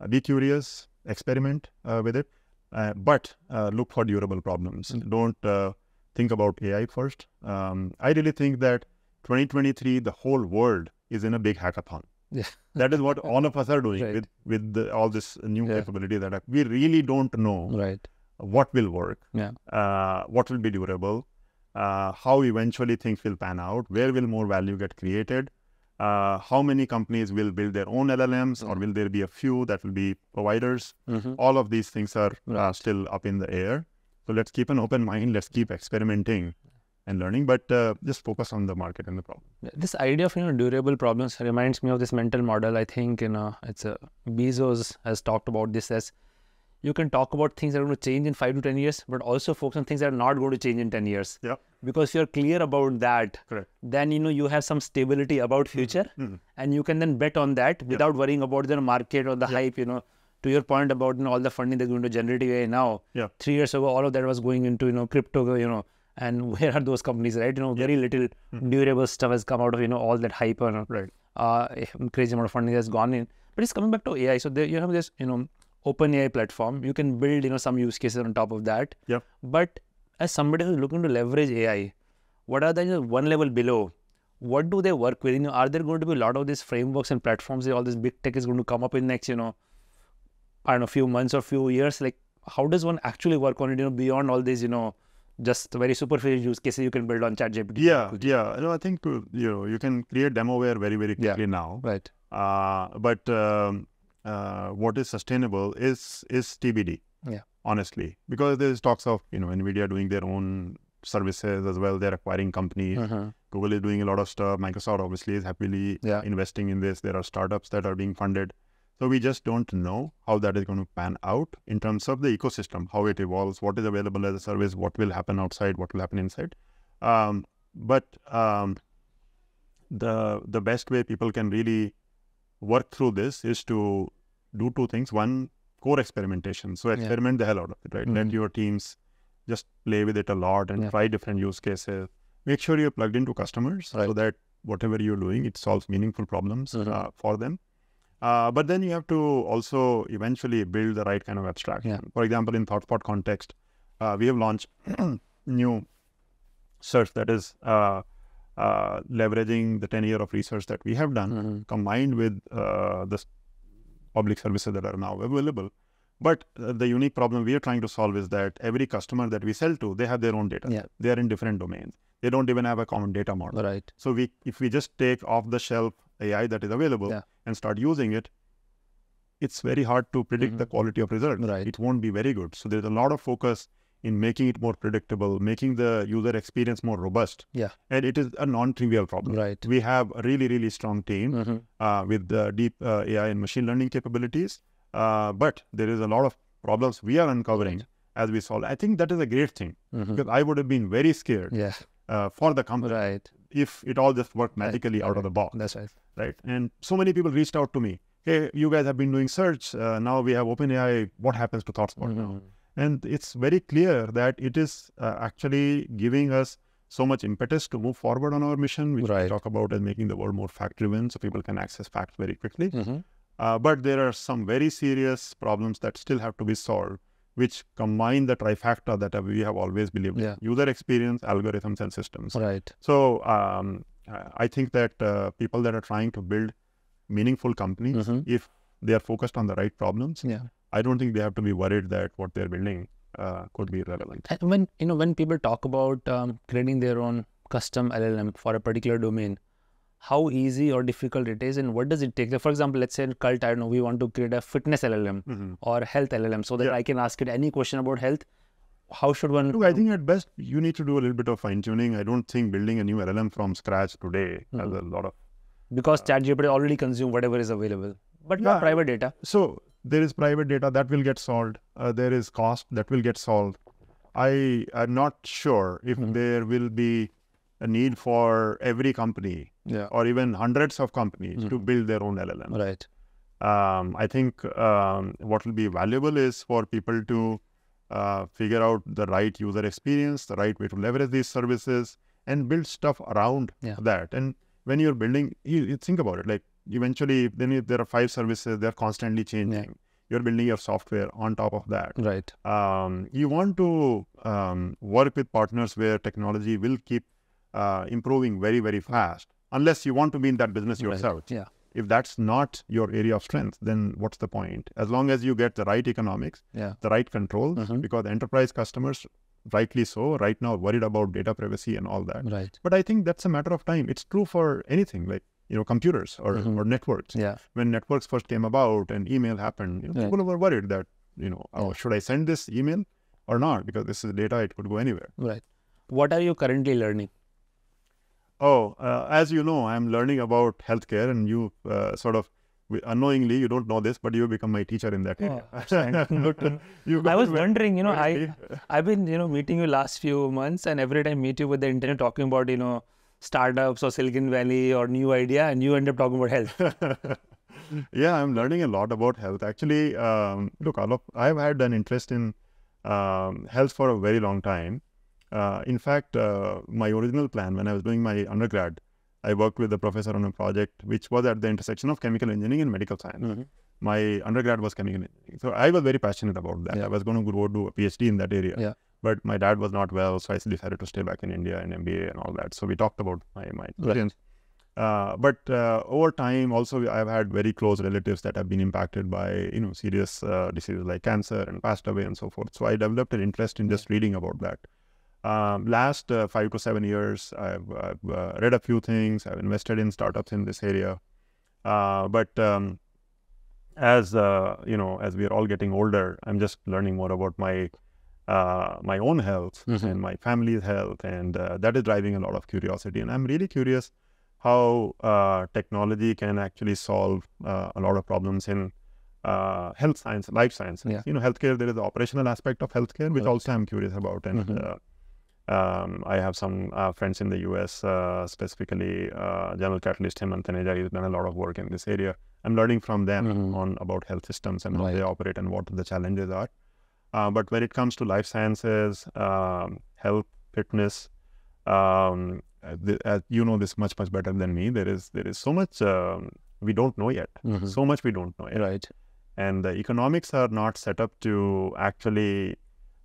uh, be curious, experiment uh, with it, uh, but uh, look for durable problems. Mm. Don't uh, think about AI first. Um, I really think that 2023, the whole world is in a big hackathon. Yeah. that is what all of us are doing Right. with with the, all this new Yeah. capability that are, we really don't know Right. What will work, Yeah. uh, what will be durable, uh, how eventually things will pan out, where will more value get created, uh, how many companies will build their own LLMs, or Mm. will there be a few that will be providers? Mm-hmm. All of these things are uh, Right. still up in the air. So let's keep an open mind. Let's keep experimenting and learning, but uh, just focus on the market and the problem. This idea of you know durable problems reminds me of this mental model. I think you know it's a Bezos has talked about this as you can talk about things that are going to change in five to ten years, but also focus on things that are not going to change in ten years. Yeah. Because you're clear about that, Correct. then you know you have some stability about future, Mhm. and you can then bet on that without worrying about the market or the hype. You know, to your point about you know, all the funding they're going to generate AI now. Yeah. Three years ago, all of that was going into you know crypto. You know. And where are those companies, right? You know, very little durable stuff has come out of you know all that hype and Right. uh, crazy amount of funding has gone in. But it's coming back to AI. So there you have this, you know, OpenAI platform. You can build, you know, some use cases on top of that. Yeah. But as somebody who's looking to leverage AI, what are the you know, one level below? What do they work with? You know, are there going to be a lot of these frameworks and platforms? that All this big tech is going to come up in next, you know, I don't know, few months or few years. Like, how does one actually work on it? You know, beyond all these, you know, just very superficial use cases you can build on ChatGPT. Yeah, yeah. No, I think you know you can create demoware very very Yeah. quickly now. Right. Uh, but um, uh, what is sustainable is is TBD. Yeah. Honestly, because there's talks of you know Nvidia doing their own services as well. They're acquiring companies. Mhm. Google is doing a lot of stuff. Microsoft obviously is happily Yeah. investing in this. There are startups that are being funded. So we just don't know how that is going to pan out in terms of the ecosystem, how it evolves, what is available as a service, what will happen outside, what will happen inside. Um, but um, the the best way people can really work through this is to do two things. One, core experimentation. So Yeah. experiment the hell out of it, right? Let Mhm. your teams just play with it a lot and Yeah. try different use cases. Make sure you're plugged into customers so that whatever you're doing, it solves meaningful problems Mhm. uh, for them. Uh, but then you have to also eventually build the right kind of abstraction. Yeah. For example, in ThoughtSpot context, uh, we have launched new search that is uh, uh, leveraging the 10 year of research that we have done Mhm. combined with uh, the public services that are now available. But uh, the unique problem we are trying to solve is that every customer that we sell to, they have their own data. Yeah. They are in different domains. They don't even have a common data model. Right. So we, if we just take off the shelf AI that is available Yeah. and start using it, it's very hard to predict the quality of results. Mm-hmm. Right. It won't be very good. So there's a lot of focus in making it more predictable, making the user experience more robust. Yeah. And it is a non-trivial problem. Right. We have a really, really strong team Mhm. uh, with the deep uh, AI and machine learning capabilities. Uh, but there is a lot of problems we are uncovering as we solve. I think that is a great thing Mhm. because I would have been very scared Yeah. uh, for the company Right. if it all just worked magically out of the box, That's right. right? And so many people reached out to me. Hey, you guys have been doing search. Uh, now we have OpenAI. What happens to ThoughtSpot now? And it's very clear that it is uh, actually giving us so much impetus to move forward on our mission, which Right. we talk about as making the world more fact-driven, so people can access facts very quickly. Mhm. Uh, but there are some very serious problems that still have to be solved, which combine the trifecta that we have always believed: in. Yeah. user experience, algorithms, and systems. Right. So um, I think that uh, people that are trying to build meaningful companies, Mhm. if they are focused on the right problems, Yeah. I don't think they have to be worried that what they're building uh, could be relevant. And when you know when people talk about um, creating their own custom LLM for a particular domain, how easy or difficult it is, and what does it take? For example, let's say in cult, I don't know, we want to create a fitness LLM Mhm. or health LLM, so that Yeah. I can ask it any question about health. how should one? Look, I think at best you need to do a little bit of fine tuning. I don't think building a new LLM from scratch today has a lot of. because ChatGPT already consume whatever is available, but not private data. So there is private data that will get solved. Uh, there is cost that will get solved. I am not sure if there will be a need for every company Yeah. or even hundreds of companies to build their own LLM. Right. um, I think um, what will be valuable is for people to uh, figure out the right user experience, the right way to leverage these services, and build stuff around Yeah. that. And when you're building, you, you think about it like eventually, then if there are five services, they're constantly changing. You're building your software on top of that. Right. Um, you want to um, work with partners where technology will keep uh, improving very, very fast, unless you want to be in that business Right. yourself Yeah. if that's not your area of strength, then what's the point? As long as you get the right economics, Yeah. the right controls, Mhm. because enterprise customers, rightly so, right now worried about data privacy and all that. Right. But I think that's a matter of time. It's true for anything like you know computers or, Mhm. or networks. Yeah. When networks first came about and email happened, you know, Right. people were worried that you know, oh, Yeah. should I send this email or not? Because this is data; it could go anywhere. Right. What are you currently learning? Oh, uh, as you know, I'm learning about healthcare, and you uh, sort of unknowingly, you don't know this, but you become my teacher in that area. Oh, that's Good to- you I was wondering, you know, i i've been, you know, meeting you last few months, and every time I meet you with the internet talking about, you know, startups or Silicon Valley or new idea, and you end up talking about health. yeah, I'm learning a lot about health. Actually, um, look, I've had an interest in um, health for a very long time. Uh, in fact, uh, my original plan when I was doing my undergrad, I worked with a professor on a project which was at the intersection of chemical engineering and medical science. Mhm. My undergrad was chemical engineering, so I was very passionate about that. Yeah. I was going to go do a PhD in that area. Yeah. But my dad was not well, so I decided to stay back in India and MBA and all that. So we talked about my my experience. Uh, but uh, over time, also I've had very close relatives that have been impacted by you know serious uh, diseases like cancer and passed away and so forth. So I developed an interest in just reading about that. Um, last uh, five to seven years, I've, I've uh, read a few things. I've invested in startups in this area. Uh, but um, as uh, you know, as we are all getting older, I'm just learning more about my uh, my own health Mhm. and my family's health, and uh, that is driving a lot of curiosity. And I'm really curious how uh, technology can actually solve uh, a lot of problems in uh, health science, life sciences. Yeah. You know, healthcare. There is the operational aspect of healthcare, which Right. also I'm curious about, and. Mhm. Uh, um, I have some uh, friends in the US, uh, specifically uh, General Catalyst Hemant Taneja. He's done a lot of work in this area. I'm learning from them Mhm. on about health systems and how they operate and what the challenges are. Uh, but when it comes to life sciences, um, health, fitness, um, uh, the, uh, you know this much much better than me. There is there is so much um, we don't know yet. Mhm. So much we don't know yet Right. and the economics are not set up to actually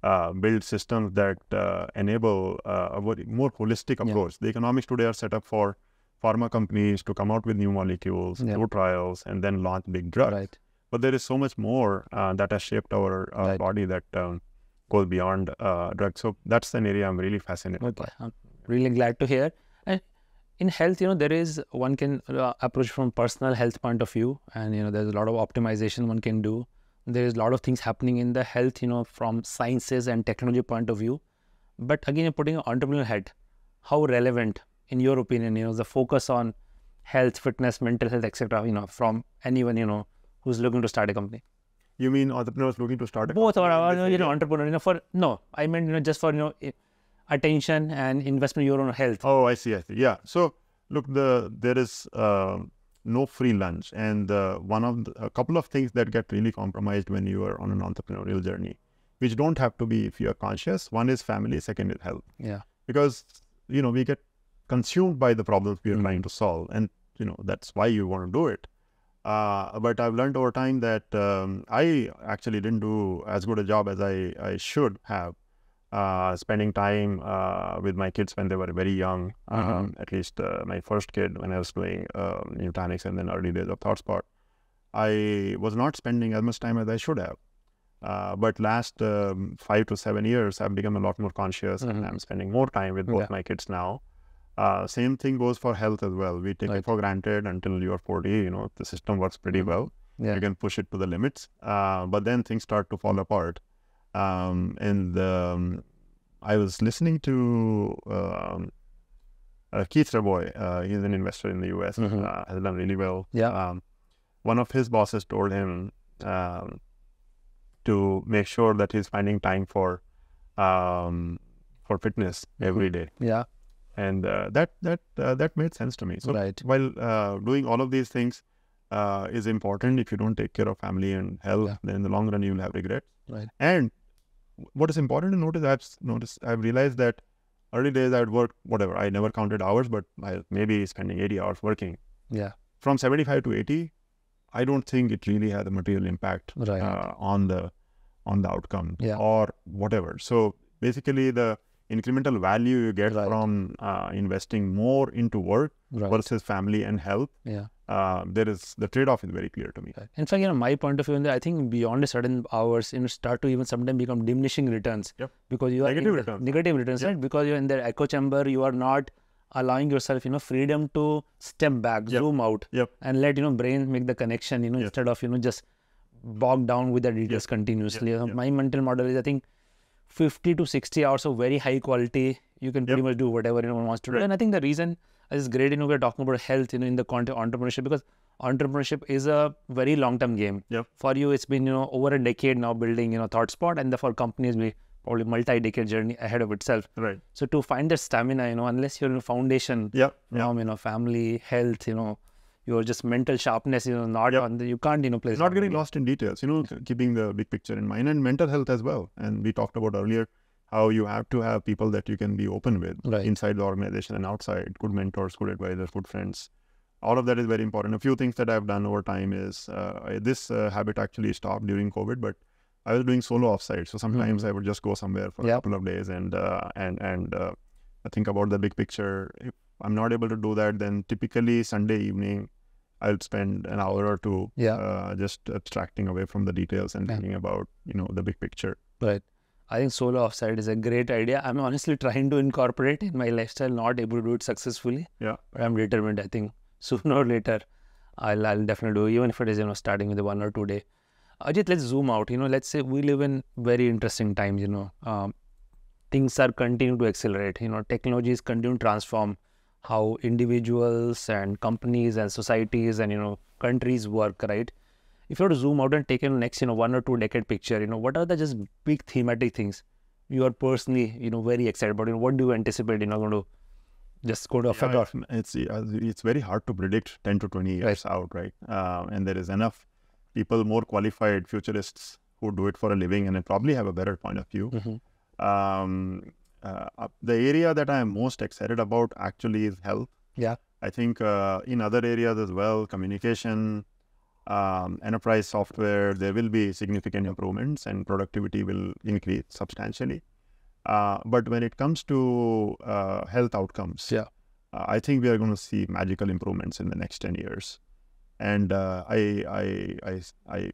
uh, build systems that uh, enable uh, a more holistic Yeah. approach. The economics today are set up for pharma companies to come out with new molecules, Yeah. do trials, and then launch big drugs. Right. But there is so much more uh, that has shaped our, our Right. body that um, goes beyond uh, drugs. So that's an area I'm really fascinated Okay. by. I'm really glad to hear. And in health, you know, there is one can uh, approach from personal health point of view, and you know, there's a lot of optimization one can do. There is a lot of things happening in the health, you know, from sciences and technology point of view. But again, you're putting an entrepreneurial head. How relevant, in your opinion, you know, the focus on health, fitness, mental health, etc. You know, from anyone you know who's looking to start a company. You mean entrepreneurs looking to start a both or, or, this you know entrepreneur you know for no i meant you know just for you know attention and investment in your own health Oh, I see. I see. Yeah. So look, the there is um no free lunch, and uh, one of the, a couple of things that get really compromised when you are on an entrepreneurial journey, which don't have to be if you are conscious. One is family, second is health, yeah because you know we get consumed by the problems we are Mhm. trying to solve, and you know that's why you want to do it. Uh, but I've learned over time that um, I actually didn't do as good a job as I, I should have. Uh, spending time uh, with my kids when they were very young, um, at least uh, my first kid when I was playing uh, Nutanix and then early days of ThoughtSpot, I was not spending as much time as I should have. Uh, but last um, five to seven years, I've become a lot more conscious and Mhm. I'm spending more time with both Yeah. my kids now. Uh, same thing goes for health as well. We take Right. it for granted until you're 40. You know, the system works pretty well. yeah You can push it to the limits, uh, but then things start to fall apart. Um, and um, I was listening to um, uh, Keith Rabois. Uh, he's an investor in the US. Mhm. Uh, has done really well. Yeah. Um, one of his bosses told him um, to make sure that he's finding time for um, for fitness every day, Yeah. And uh, that that uh, that made sense to me. So right. while uh, doing all of these things uh, is important, if you don't take care of family and health, Yeah. then in the long run you will have regrets. Right. And what is important to notice, I've noticed, I've realized that early days I'd work whatever. I never counted hours, but I maybe spending 80 hours working. Yeah. From 75 to 80, I don't think it really had a material impact Right. uh, on the on the outcome Yeah. or whatever. So basically, the incremental value you get Right. from uh, investing more into work right. versus family and health, Yeah. uh, there is the trade-off is very clear to me. Right. In fact, you know, my point of view, I think beyond a certain hours, you know, start to even sometimes become diminishing returns. Yep. Because you are Negative returns. Negative returns, Yep. right? Because you're in the echo chamber, you are not allowing yourself, you know, freedom to step back, Yep. zoom out, Yep. and let you know brain make the connection. You know, instead of you know just bogged down with the details continuously. yep. My mental model is, I think. 50 to 60 hours of very high quality you can pretty much do whatever anyone wants to do Right. and i think the reason is great you know we're talking about health you know in the context of entrepreneurship because entrepreneurship is a very long term game Yep. for you it's been you know over a decade now building you know ThoughtSpot and the, for companies we probably multi decade journey ahead of itself Right. so to find that stamina you know unless you're in a foundation from you know family health you know your just mental sharpness you know not Yep. on the, you can't you know place Not getting lost in details. You know, keeping the big picture in mind and mental health as well. And we talked about earlier how you have to have people that you can be open with Right. inside the organization and outside. Good mentors, good advisors, good friends. All of that is very important. A few things that I've done over time is uh, this uh, habit actually stopped during COVID, but I was doing solo offsite. So sometimes I would just go somewhere for Yeah. a couple of days and uh, and and uh, think about the big picture. If I'm not able to do that, then typically Sunday evening I'll spend an hour or two Yeah. uh, just abstracting away from the details and Yeah. thinking about you know the big picture. Right. I think solo offsite is a great idea. I'm honestly trying to incorporate in my lifestyle, not able to do it successfully. Yeah. But I'm determined. I think sooner or later, I'll, I'll definitely do, it, even if it is, you know, starting with a one or two day. Ajeet, let's zoom out. You know, let's say we live in very interesting times, you know. Um, things are continuing to accelerate. You know, technologies continue to transform how individuals and companies and societies and, you know, countries work, right? if you were to zoom out and take in next you know one or two decade picture you know what are the just big thematic things you are personally you know very excited about you know, what do you anticipate you know going to just go to affect Yeah, it's it's, it's very hard to predict 10 to 20 years out, right? Uh, and there is enough people, more qualified futurists who do it for a living and probably have a better point of view. Mhm. Um, uh, the area that I am most excited about actually is health. Yeah. I think uh, in other areas as well, communication, um, enterprise software, there will be significant improvements and productivity will increase substantially. Uh, but when it comes to uh, health outcomes, Yeah. uh, I think we are going to see magical improvements in the next 10 years. And uh, I, I, I, I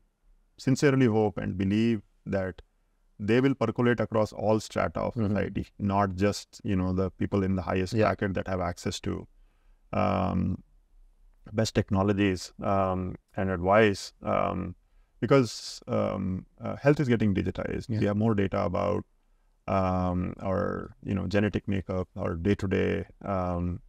sincerely hope and believe that they will percolate across all strata of Mhm. society, not just you know the people in the highest Yeah. bracket that have access to um, best technologies um, and advice. Um, because um, uh, health is getting digitized, Yeah. we have more data about um, our you know genetic makeup, our day-to-day um,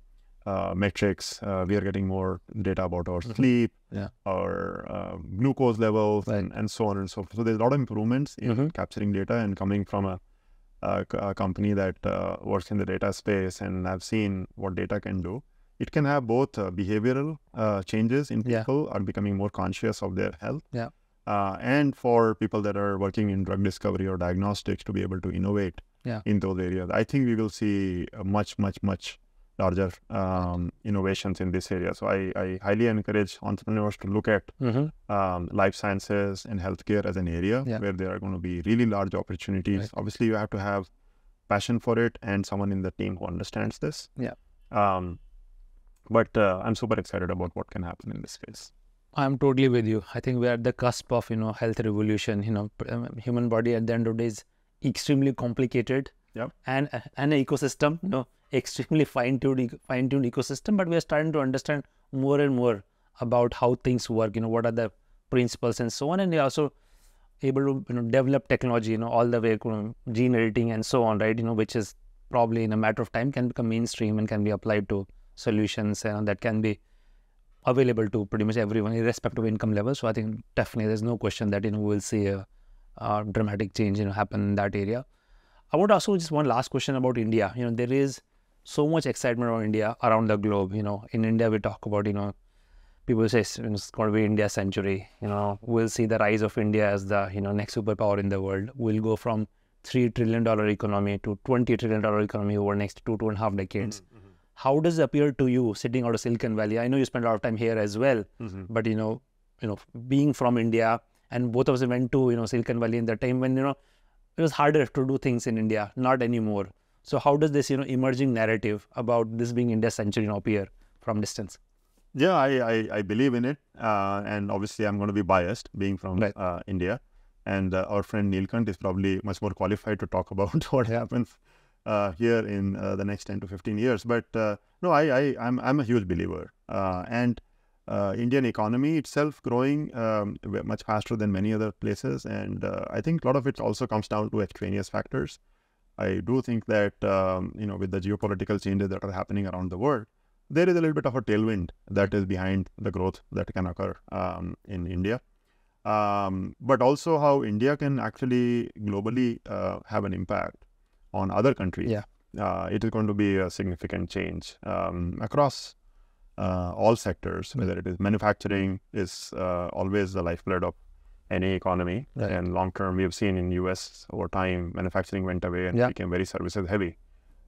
uh, metrics. Uh, we are getting more data about our Mhm. sleep, Yeah. our uh, glucose levels, Right. and, and so on and so forth. So there's a lot of improvements in Mhm. capturing data and coming from a company that uh, works in the data space, and I've seen what data can do. It can have both uh, behavioral uh, changes in Yeah. people are becoming more conscious of their health. Yeah. Uh, and for people that are working in drug discovery or diagnostics to be able to innovate Yeah. in those areas. I think we will see a much, much, much larger um, innovations in this area. So I, I highly encourage entrepreneurs to look at Mhm. um, life sciences and healthcare as an area Yeah. where there are going to be really large opportunities. Right. Obviously, you have to have passion for it and someone in the team who understands this. Yeah. Um, but uh, I'm super excited about what can happen in this space. I'm totally with you. I think we're at the cusp of you know health revolution. You know, um, human body at the end of the day is extremely complicated. Yep. And uh, and an ecosystem, you know, extremely fine tuned fine tuned ecosystem. But we are starting to understand more and more about how things work. You know, what are the principles and so on. And we are also able to you know develop technology, you know, all the way you um, know, gene editing and so on, right? You know, which is probably in a matter of time can become mainstream and can be applied to solutions and that can be available to pretty much everyone, irrespective of income level. So I think definitely there's no question that you know we'll see a, a dramatic change you know happen in that area. I ask you just one last question about India. You know, there is so much excitement around India around the globe. You know, in India we talk about you know people say it's, it's going to be India century. You know, we'll see the rise of India as the you know next superpower in the world. We'll go from three trillion dollar economy to twenty trillion dollar economy over next two two and a half decades. Mm-hmm. How does it appear to you sitting out of Silicon Valley? I know you spend a lot of time here as well, mm-hmm. but you know, you know, being from India and both of us went to you know Silicon Valley in the time when you know it was harder to do things in India, not anymore. So how does this you know emerging narrative about this being India's century know, appear from distance? Yeah, I, I, I believe in it, uh, and obviously I'm going to be biased being from right. uh, India, and uh, our friend Neelkant is probably much more qualified to talk about what happens uh, here in uh, the next 10 to 15 years. But uh, no, I, I, I'm, I'm a huge believer. Uh, and uh, Indian economy itself growing um, much faster than many other places. And uh, I think a lot of it also comes down to extraneous factors. I do think that, um, you know, with the geopolitical changes that are happening around the world, there is a little bit of a tailwind that is behind the growth that can occur um, in India. Um, but also how India can actually globally have an impact on other countries, yeah. uh, it is going to be a significant change um, across uh, all sectors. Whether it is manufacturing is uh, always the lifeblood of any economy, right. and long term we have seen in US over time manufacturing went away and yeah. became very services heavy.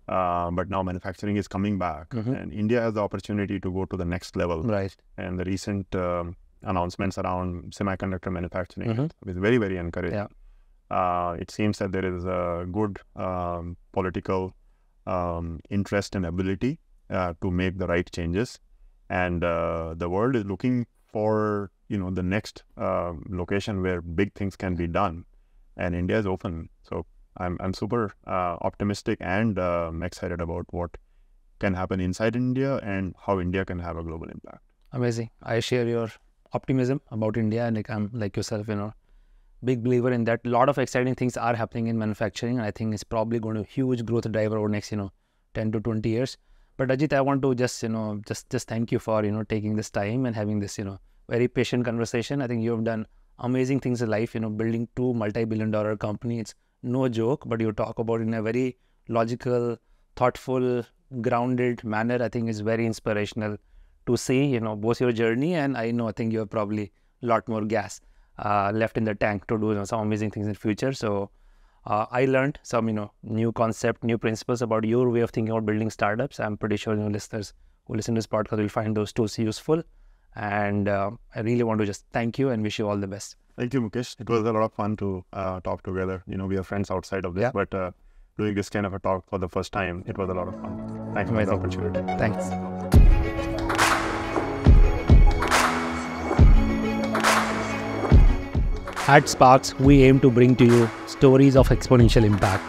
Uh, but now manufacturing is coming back, mm-hmm. and India has the opportunity to go to the next level. Right. And the recent um, announcements around semiconductor manufacturing mm-hmm. is very, very encouraging. Yeah uh, it seems that there is a good um, political um, interest and ability uh, to make the right changes, and uh, the world is looking for you know the next um, location where big things can be done, and India is open. So I'm I'm super uh, optimistic and um, excited about what can happen inside India and how India can have a global impact. Amazing. I share your optimism about India, and like I'm like yourself, you know big believer in that. A lot of exciting things are happening in manufacturing, and I think it's probably going to huge growth driver over next, you know, 10 to 20 years. But Ajeet, I want to just, you know, just just thank you for, you know, taking this time and having this, you know, very patient conversation. I think you have done amazing things in life, you know, building two multi-billion dollar companies. It's no joke, but you talk about in a very logical, thoughtful, grounded manner. I think is very inspirational to see, you know, both your journey and I know I think you have probably a lot more gas uh, left in the tank to do you know, some amazing things in future. So uh, I learned some you know new concept, new principles about your way of thinking about building startups. I'm pretty sure you know, listeners who listen to this podcast will find those tools useful. And uh, I really want to just thank you and wish you all the best. Thank you, Mukesh. It was a lot of fun to uh, talk together. You know, we are friends outside of this, yeah. but uh, doing this kind of a talk for the first time, it was a lot of fun. Thanks for the opportunity. Thanks. At SparX, we aim to bring to you stories of exponential impact.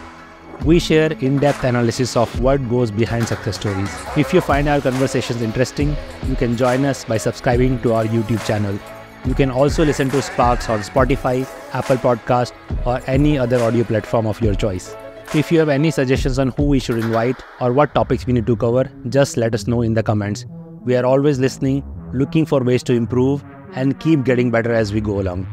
We share in depth analysis of what goes behind success stories. If you find our conversations interesting, you can join us by subscribing to our YouTube channel. You can also listen to SparX on Spotify, Apple Podcast, or any other audio platform of your choice. If you have any suggestions on who we should invite or what topics we need to cover, just let us know in the comments. We are always listening, looking for ways to improve, and keep getting better as we go along.